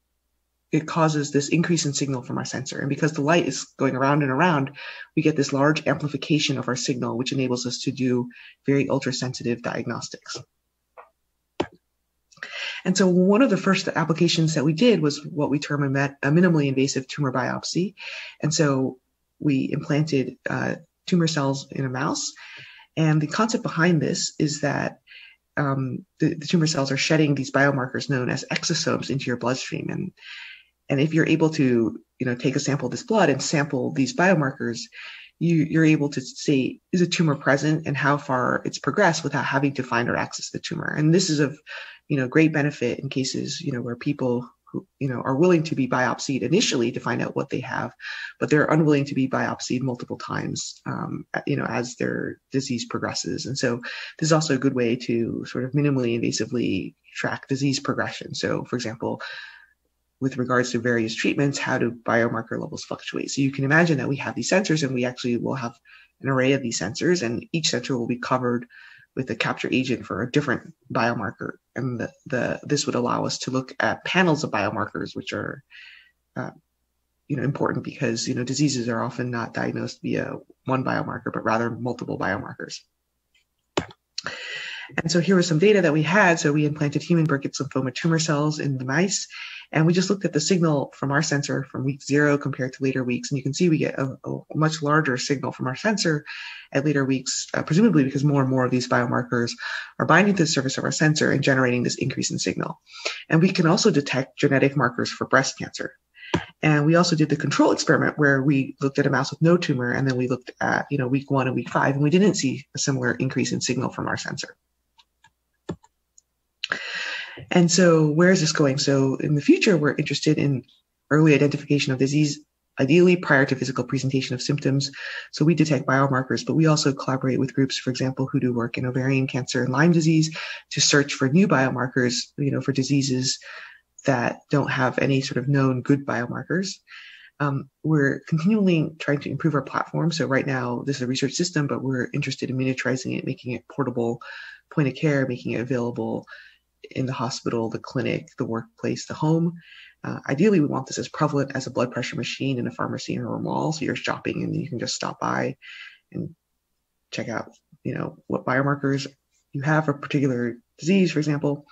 it causes this increase in signal from our sensor. And because the light is going around and around, we get this large amplification of our signal, which enables us to do very ultra sensitive diagnostics. And so one of the first applications that we did was what we term a, met, a minimally invasive tumor biopsy. And so we implanted uh, tumor cells in a mouse. And the concept behind this is that um, the, the, tumor cells are shedding these biomarkers known as exosomes into your bloodstream. And, and if you're able to, you know, take a sample of this blood and sample these biomarkers, you, you're able to say, is a tumor present and how far it's progressed without having to find or access the tumor. And this is of you know, great benefit in cases, you know, where people who, you know, are willing to be biopsied initially to find out what they have, but they're unwilling to be biopsied multiple times, um, you know, as their disease progresses. And so this is also a good way to sort of minimally invasively track disease progression. So, for example, with regards to various treatments, how do biomarker levels fluctuate? So you can imagine that we have these sensors and we actually will have an array of these sensors and each sensor will be covered with a capture agent for a different biomarker. And the, the this would allow us to look at panels of biomarkers, which are uh, you know important because you know diseases are often not diagnosed via one biomarker, but rather multiple biomarkers. And so here was some data that we had. So we implanted human Burkitt's lymphoma tumor cells in the mice, and we just looked at the signal from our sensor from week zero compared to later weeks. And you can see we get a, a much larger signal from our sensor at later weeks, uh, presumably because more and more of these biomarkers are binding to the surface of our sensor and generating this increase in signal. And we can also detect genetic markers for breast cancer. And we also did the control experiment where we looked at a mouse with no tumor and then we looked at, you know, week one and week five, and we didn't see a similar increase in signal from our sensor. And so, where is this going? So, in the future, we're interested in early identification of disease, ideally prior to physical presentation of symptoms. So, we detect biomarkers, but we also collaborate with groups, for example, who do work in ovarian cancer and Lyme disease to search for new biomarkers, you know, for diseases that don't have any sort of known good biomarkers. Um, we're continually trying to improve our platform. So right now, this is a research system, but we're interested in miniaturizing it, making it portable, point of care, making it available in the hospital, the clinic, the workplace, the home. Uh, ideally, we want this as prevalent as a blood pressure machine in a pharmacy or a mall. So you're shopping and you can just stop by and check out, you know, what biomarkers you have for a particular disease, for example.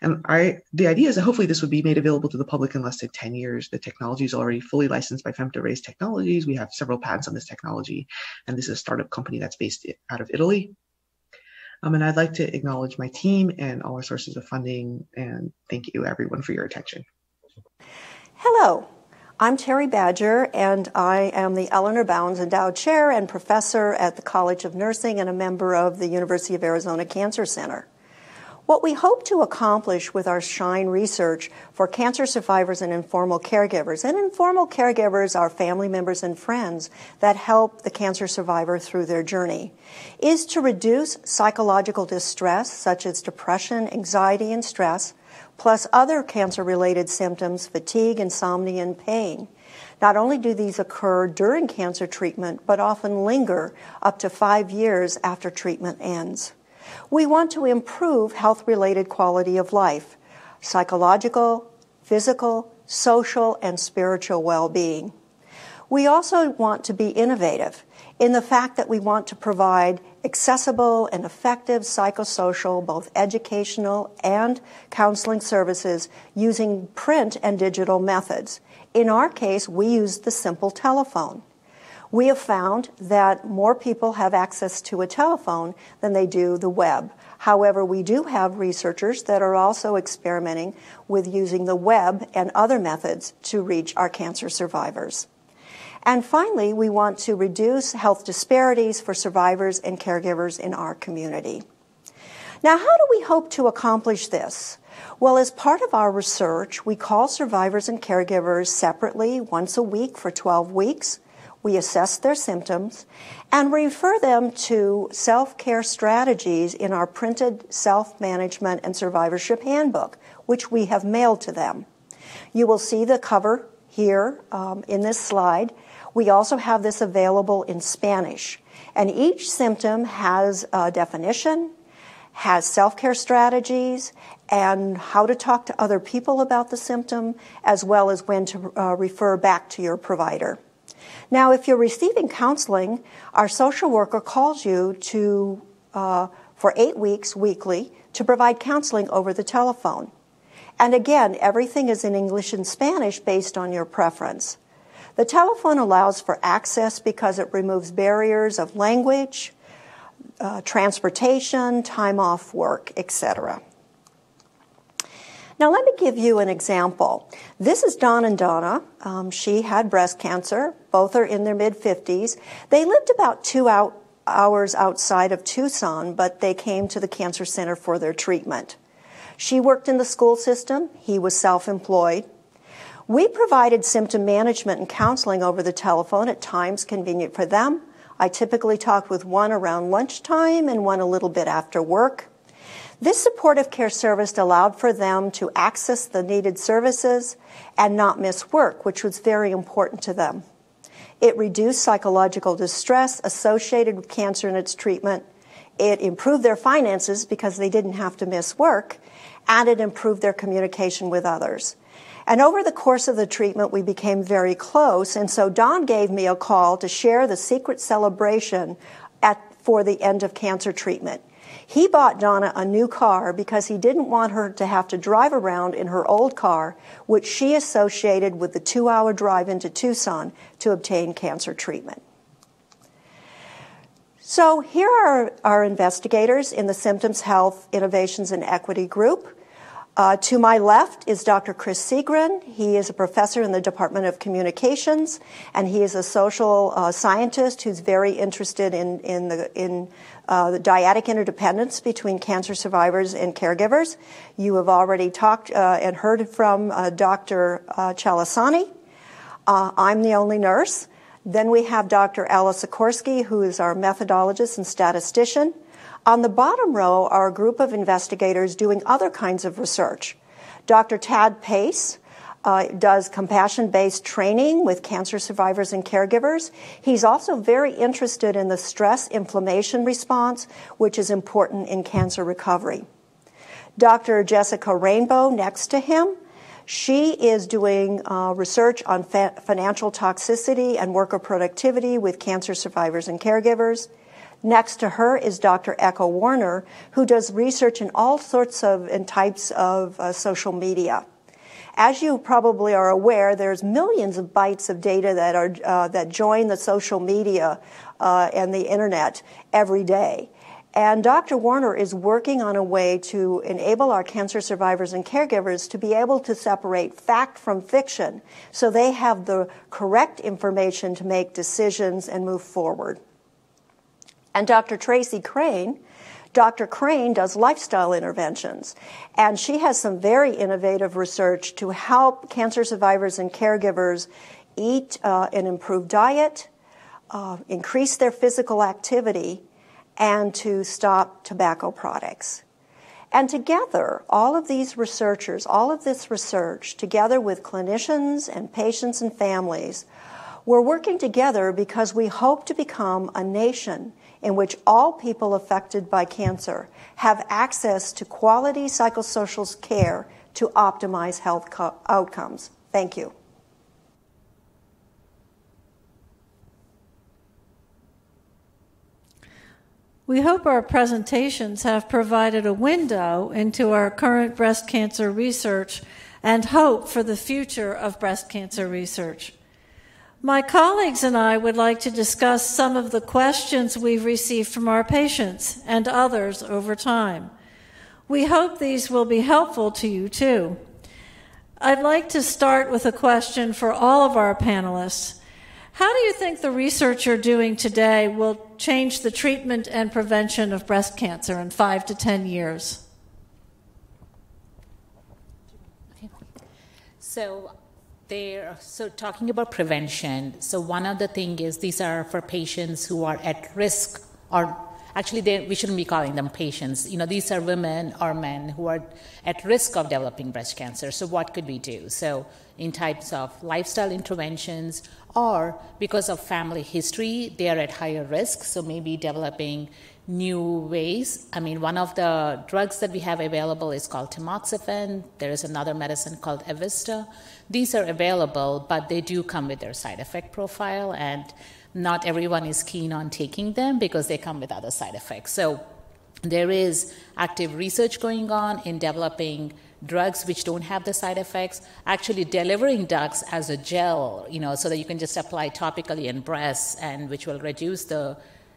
And I, the idea is that hopefully this would be made available to the public in less than 10 years. The technology is already fully licensed by Femtorays Technologies. We have several patents on this technology, and this is a startup company that's based out of Italy. Um, and I'd like to acknowledge my team and all our sources of funding, and thank you everyone for your attention. Hello, I'm Terry Badger, and I am the Eleanor Bounds Endowed Chair and Professor at the College of Nursing and a member of the University of Arizona Cancer Center. What we hope to accomplish with our SHINE research for cancer survivors and informal caregivers, and informal caregivers are family members and friends that help the cancer survivor through their journey, is to reduce psychological distress such as depression, anxiety, and stress, plus other cancer related symptoms, fatigue, insomnia, and pain. Not only do these occur during cancer treatment, but often linger up to five years after treatment ends. We want to improve health related quality of life, psychological, physical, social, and spiritual well being. We also want to be innovative in the fact that we want to provide accessible and effective psychosocial, both educational and counseling services using print and digital methods. In our case, we use the simple telephone we have found that more people have access to a telephone than they do the web. However, we do have researchers that are also experimenting with using the web and other methods to reach our cancer survivors. And finally, we want to reduce health disparities for survivors and caregivers in our community. Now, how do we hope to accomplish this? Well, as part of our research, we call survivors and caregivers separately once a week for 12 weeks we assess their symptoms, and refer them to self care strategies in our printed self management and survivorship handbook, which we have mailed to them. You will see the cover here um, in this slide. We also have this available in Spanish. And each symptom has a definition, has self care strategies, and how to talk to other people about the symptom, as well as when to uh, refer back to your provider. Now, if you're receiving counseling, our social worker calls you to, uh, for eight weeks weekly to provide counseling over the telephone. And again, everything is in English and Spanish based on your preference. The telephone allows for access because it removes barriers of language, uh, transportation, time off work, etc. Now, let me give you an example. This is Don and Donna. Um, she had breast cancer. Both are in their mid 50s. They lived about two out, hours outside of Tucson, but they came to the Cancer Center for their treatment. She worked in the school system, he was self employed. We provided symptom management and counseling over the telephone at times convenient for them. I typically talked with one around lunchtime and one a little bit after work. This supportive care service allowed for them to access the needed services and not miss work, which was very important to them. It reduced psychological distress associated with cancer and its treatment. It improved their finances because they didn't have to miss work, and it improved their communication with others. And over the course of the treatment, we became very close. And so Don gave me a call to share the secret celebration at, for the end of cancer treatment. He bought Donna a new car because he didn't want her to have to drive around in her old car, which she associated with the two hour drive into Tucson to obtain cancer treatment. So here are our investigators in the Symptoms Health Innovations and Equity Group. Uh, to my left is Dr. Chris Segrin. He is a professor in the Department of Communications, and he is a social uh, scientist who's very interested in, in, the, in uh, the dyadic interdependence between cancer survivors and caregivers. You have already talked uh, and heard from uh, Dr. Uh, Chalasani. Uh, I'm the only nurse. Then we have Dr. Alice Sikorskii, who is our methodologist and statistician. On the bottom row are a group of investigators doing other kinds of research. Dr. Tad Pace, uh, does compassion based training with cancer survivors and caregivers. He's also very interested in the stress inflammation response, which is important in cancer recovery. Dr. Jessica Rainbow, next to him, she is doing uh, research on fa- financial toxicity and worker productivity with cancer survivors and caregivers. Next to her is Dr. Echo Warner, who does research in all sorts of and types of uh, social media. As you probably are aware, there's millions of bytes of data that are uh, that join the social media uh, and the internet every day. And Dr. Warner is working on a way to enable our cancer survivors and caregivers to be able to separate fact from fiction so they have the correct information to make decisions and move forward. And Dr. Tracy Crane Dr. Crane does lifestyle interventions, and she has some very innovative research to help cancer survivors and caregivers eat uh, an improved diet, uh, increase their physical activity, and to stop tobacco products. And together, all of these researchers, all of this research, together with clinicians and patients and families, we're working together because we hope to become a nation in which all people affected by cancer have access to quality psychosocial care to optimize health co- outcomes. Thank you. We hope our presentations have provided a window into our current breast cancer research and hope for the future of breast cancer research. My colleagues and I would like to discuss some of the questions we've received from our patients and others over time. We hope these will be helpful to you too. I'd like to start with a question for all of our panelists. How do you think the research you're doing today will change the treatment and prevention of breast cancer in five to ten years? So, there, so talking about prevention, so one of the thing is these are for patients who are at risk, or actually they, we shouldn't be calling them patients. You know, these are women or men who are at risk of developing breast cancer. So what could we do? So in types of lifestyle interventions, or because of family history, they are at higher risk. So maybe developing new ways. I mean, one of the drugs that we have available is called tamoxifen. There is another medicine called Evista. These are available, but they do come with their side effect profile, and not everyone is keen on taking them because they come with other side effects. So there is active research going on in developing drugs which don't have the side effects actually delivering drugs as a gel you know so that you can just apply topically in breasts and which will reduce the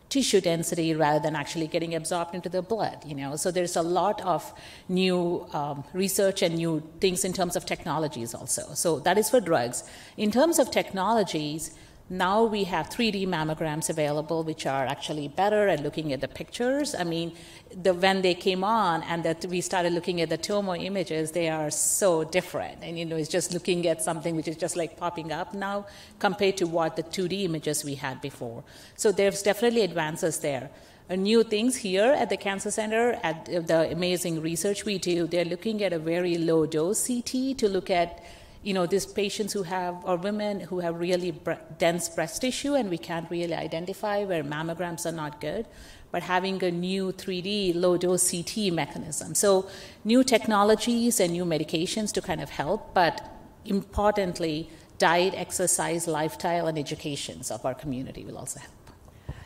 tissue density rather than actually getting absorbed into the blood you know? So there's a lot of new um, research and new things in terms of technologies also. So that is for drugs. In terms of technologies now we have 3D mammograms available, which are actually better at looking at the pictures. I mean, the, when they came on and that we started looking at the tomo images, they are so different. And you know, it's just looking at something which is just like popping up now compared to what the 2D images we had before. So there's definitely advances there. Uh, new things here at the Cancer Center, at the amazing research we do, they're looking at a very low dose CT to look at you know, these patients who have, or women who have really bre- dense breast tissue and we can't really identify where mammograms are not good, but having a new 3D low dose CT mechanism. So, new technologies and new medications to kind of help, but importantly, diet, exercise, lifestyle, and educations of our community will also help.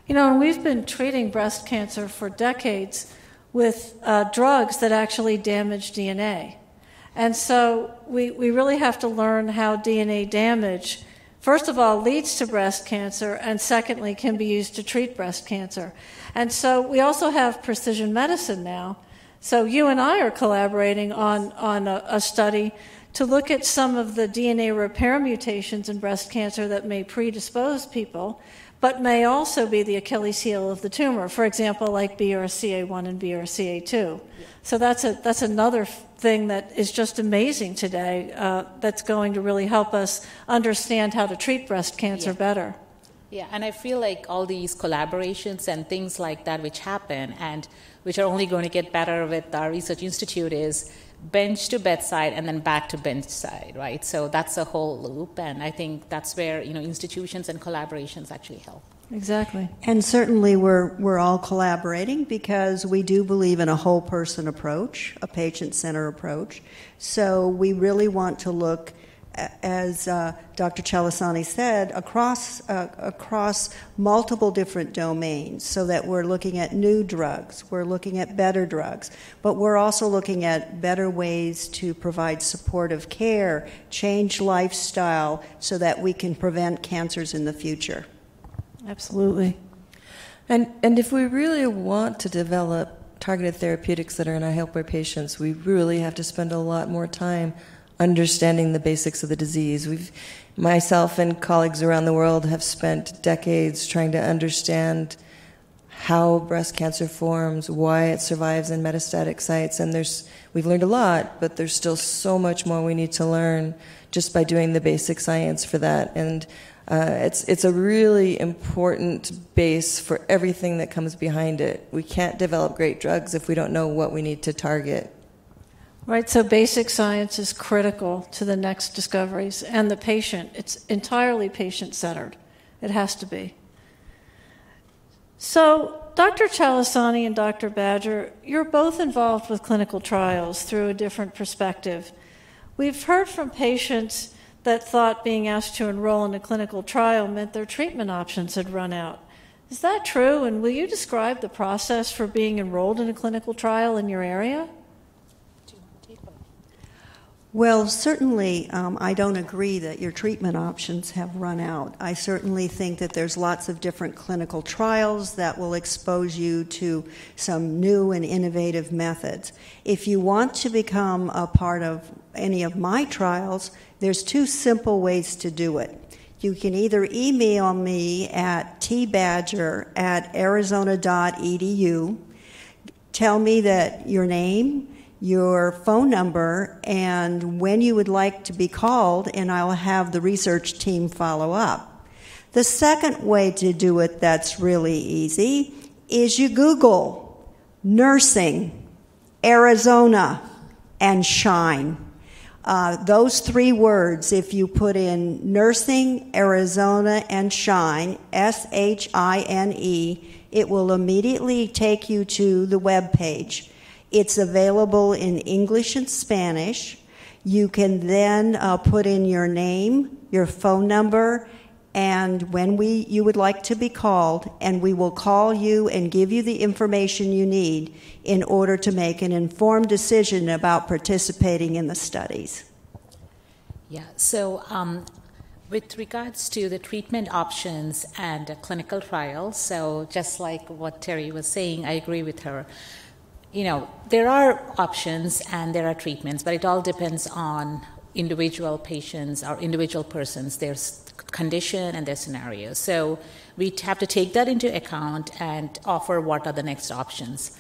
You know, and we've been treating breast cancer for decades with uh, drugs that actually damage DNA. And so we, we really have to learn how DNA damage, first of all, leads to breast cancer, and secondly, can be used to treat breast cancer. And so we also have precision medicine now. So you and I are collaborating on, on a, a study to look at some of the DNA repair mutations in breast cancer that may predispose people but may also be the Achilles heel of the tumor. For example, like BRCA1 and BRCA2. So that's a that's another thing that is just amazing today. Uh, that's going to really help us understand how to treat breast cancer Yeah. better. Yeah, and I feel like all these collaborations and things like that which happen and which are only going to get better with our research institute is bench to bedside and then back to bedside, right? So that's a whole loop, and I think that's where you know institutions and collaborations actually help. Exactly. And certainly we're, we're all collaborating because we do believe in a whole person approach, a patient center approach. So we really want to look, a- as uh, Dr. Chalasani said, across, uh, across multiple different domains so that we're looking at new drugs, we're looking at better drugs, but we're also looking at better ways to provide supportive care, change lifestyle so that we can prevent cancers in the future. Absolutely. And, and if we really want to develop targeted therapeutics that are going to help our patients, we really have to spend a lot more time understanding the basics of the disease. We've, myself and colleagues around the world have spent decades trying to understand how breast cancer forms, why it survives in metastatic sites, and there's we've learned a lot, but there's still so much more we need to learn just by doing the basic science for that. And uh, it's it's a really important base for everything that comes behind it. We can't develop great drugs if we don't know what we need to target. Right, so basic science is critical to the next discoveries and the patient. It's entirely patient centered. It has to be. So, Dr. Chalasani and Dr. Badger, you're both involved with clinical trials through a different perspective. We've heard from patients that thought being asked to enroll in a clinical trial meant their treatment options had run out. Is that true? And will you describe the process for being enrolled in a clinical trial in your area? Well, certainly, um, I don't agree that your treatment options have run out. I certainly think that there's lots of different clinical trials that will expose you to some new and innovative methods. If you want to become a part of any of my trials, there's two simple ways to do it. You can either email me at tbadger at arizona.edu, tell me that your name, your phone number, and when you would like to be called, and I'll have the research team follow up. The second way to do it that's really easy is you Google nursing, Arizona, and shine. Uh, those three words, if you put in nursing, Arizona, and shine, S H I N E, it will immediately take you to the web page. It's available in English and Spanish. You can then uh, put in your name, your phone number, and when we you would like to be called, and we will call you and give you the information you need in order to make an informed decision about participating in the studies. Yeah, so um, with regards to the treatment options and clinical trials, so just like what Terry was saying, I agree with her. You know, there are options and there are treatments, but it all depends on individual patients or individual persons, their condition and their scenario. So we have to take that into account and offer what are the next options.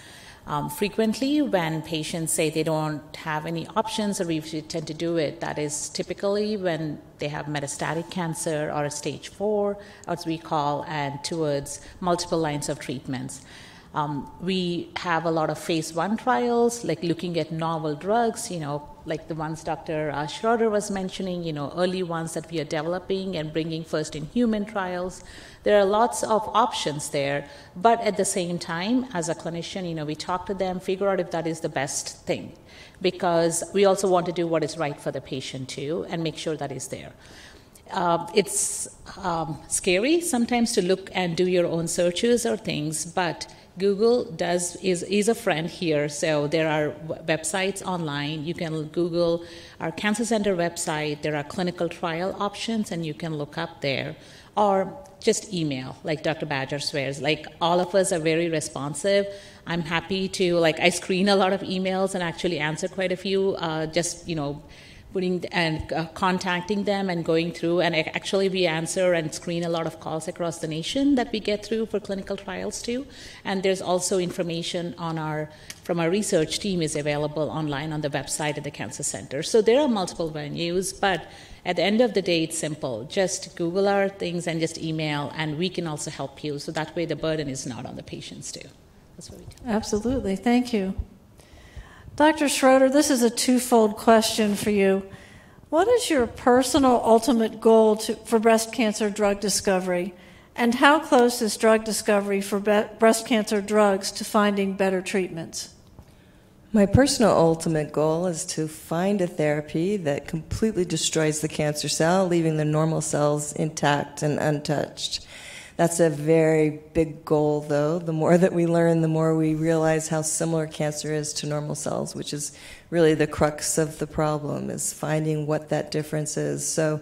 Um, frequently, when patients say they don't have any options or we tend to do it, that is typically when they have metastatic cancer or a stage four, as we call, and towards multiple lines of treatments. Um, we have a lot of phase one trials, like looking at novel drugs, you know, like the ones Dr. uh, Schroeder was mentioning, you know, early ones that we are developing and bringing first in human trials. There are lots of options there, but at the same time, as a clinician, you know, we talk to them, figure out if that is the best thing, because we also want to do what is right for the patient too, and make sure that is there. Uh, it's um, scary sometimes to look and do your own searches or things, but Google does is is a friend here. So there are websites online. You can Google our cancer center website. There are clinical trial options, and you can look up there, or just email, like Dr. Badger swears. Like all of us are very responsive. I'm happy to like I screen a lot of emails and actually answer quite a few. Uh, just you know putting and uh, contacting them and going through. And actually, we answer and screen a lot of calls across the nation that we get through for clinical trials too. And there's also information on our from our research team is available online on the website of the Cancer Center. So there are multiple venues, but at the end of the day, it's simple. Just Google our things and just email, and we can also help you. So that way, the burden is not on the patients too. That's what we do. Absolutely. Thank you. Dr. Schroeder, this is a twofold question for you. What is your personal ultimate goal to, for breast cancer drug discovery? And how close is drug discovery for be- breast cancer drugs to finding better treatments? My personal ultimate goal is to find a therapy that completely destroys the cancer cell, leaving the normal cells intact and untouched. That's a very big goal, though. The more that we learn, the more we realize how similar cancer is to normal cells, which is really the crux of the problem, is finding what that difference is. So,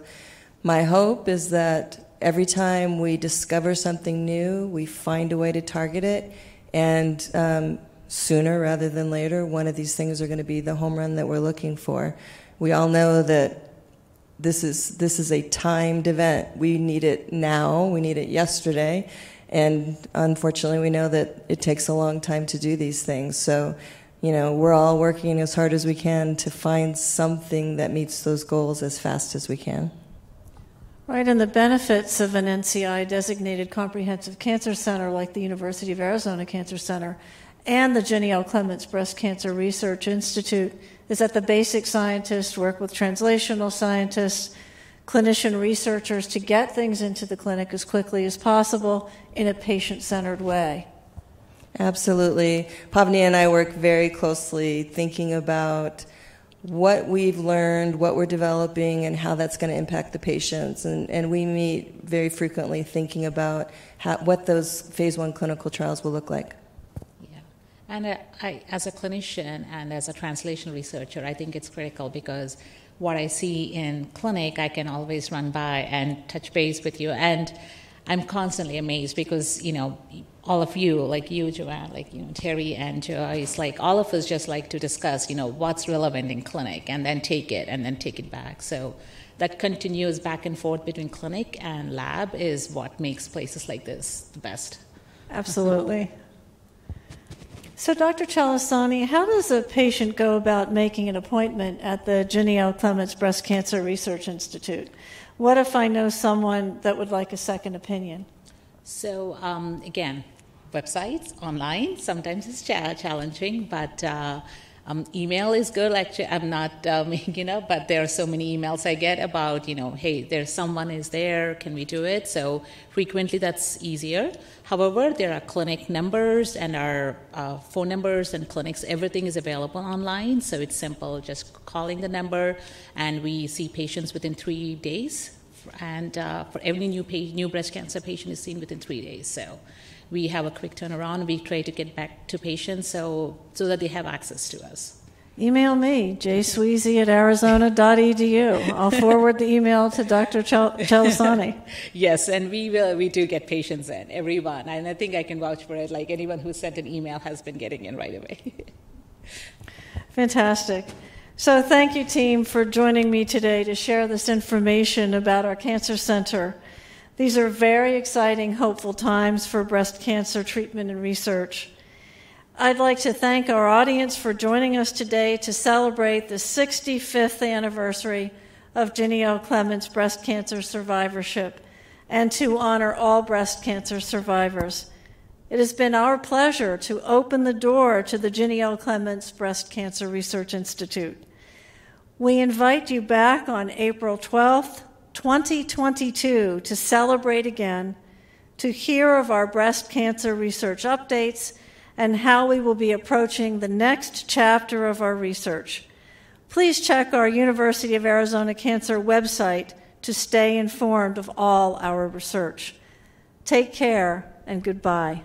my hope is that every time we discover something new, we find a way to target it, and um, sooner rather than later, one of these things are going to be the home run that we're looking for. We all know that this is this is a timed event. We need it now. We need it yesterday, and unfortunately, we know that it takes a long time to do these things. So, you know, we're all working as hard as we can to find something that meets those goals as fast as we can. Right, and the benefits of an NCI designated comprehensive cancer center like the University of Arizona Cancer Center and the Ginny L. Clements Breast Cancer Research Institute is that the basic scientists work with translational scientists, clinician researchers to get things into the clinic as quickly as possible in a patient centered way. Absolutely. Pavani and I work very closely thinking about what we've learned, what we're developing, and how that's going to impact the patients. And, and we meet very frequently thinking about how, what those phase one clinical trials will look like. And uh, I, as a clinician and as a translation researcher, I think it's critical because what I see in clinic, I can always run by and touch base with you. And I'm constantly amazed because, you know, all of you, like you, Joann, like, you know, Terry and Joyce, like all of us just like to discuss, you know, what's relevant in clinic and then take it and then take it back. So that continuous back and forth between clinic and lab is what makes places like this the best. Absolutely. So, Dr. Chalasani, how does a patient go about making an appointment at the Ginny L. Clements Breast Cancer Research Institute? What if I know someone that would like a second opinion? So, um, again, websites, online, sometimes it's challenging, but uh, um, email is good. Actually, I'm not, um, you know, but there are so many emails I get about, you know, hey, there's someone is there, can we do it? So frequently that's easier. However, there are clinic numbers and our uh, phone numbers and clinics. Everything is available online, so it's simple. Just calling the number, and we see patients within three days. And uh, for every new pa- new breast cancer patient is seen within three days. So we have a quick turnaround. We try to get back to patients so, so that they have access to us. Email me, jsweasy at arizona.edu. I'll forward the email to Dr. Chalasani. yes, and we will. We do get patients in, everyone. And I think I can vouch for it. Like anyone who sent an email has been getting in right away. Fantastic. So, thank you, team, for joining me today to share this information about our cancer center. These are very exciting, hopeful times for breast cancer treatment and research. I'd like to thank our audience for joining us today to celebrate the 65th anniversary of L. Clements breast cancer survivorship and to honor all breast cancer survivors. It has been our pleasure to open the door to the L. Clements Breast Cancer Research Institute. We invite you back on April 12th 2022 to celebrate again, to hear of our breast cancer research updates, and how we will be approaching the next chapter of our research. Please check our University of Arizona Cancer website to stay informed of all our research. Take care and goodbye.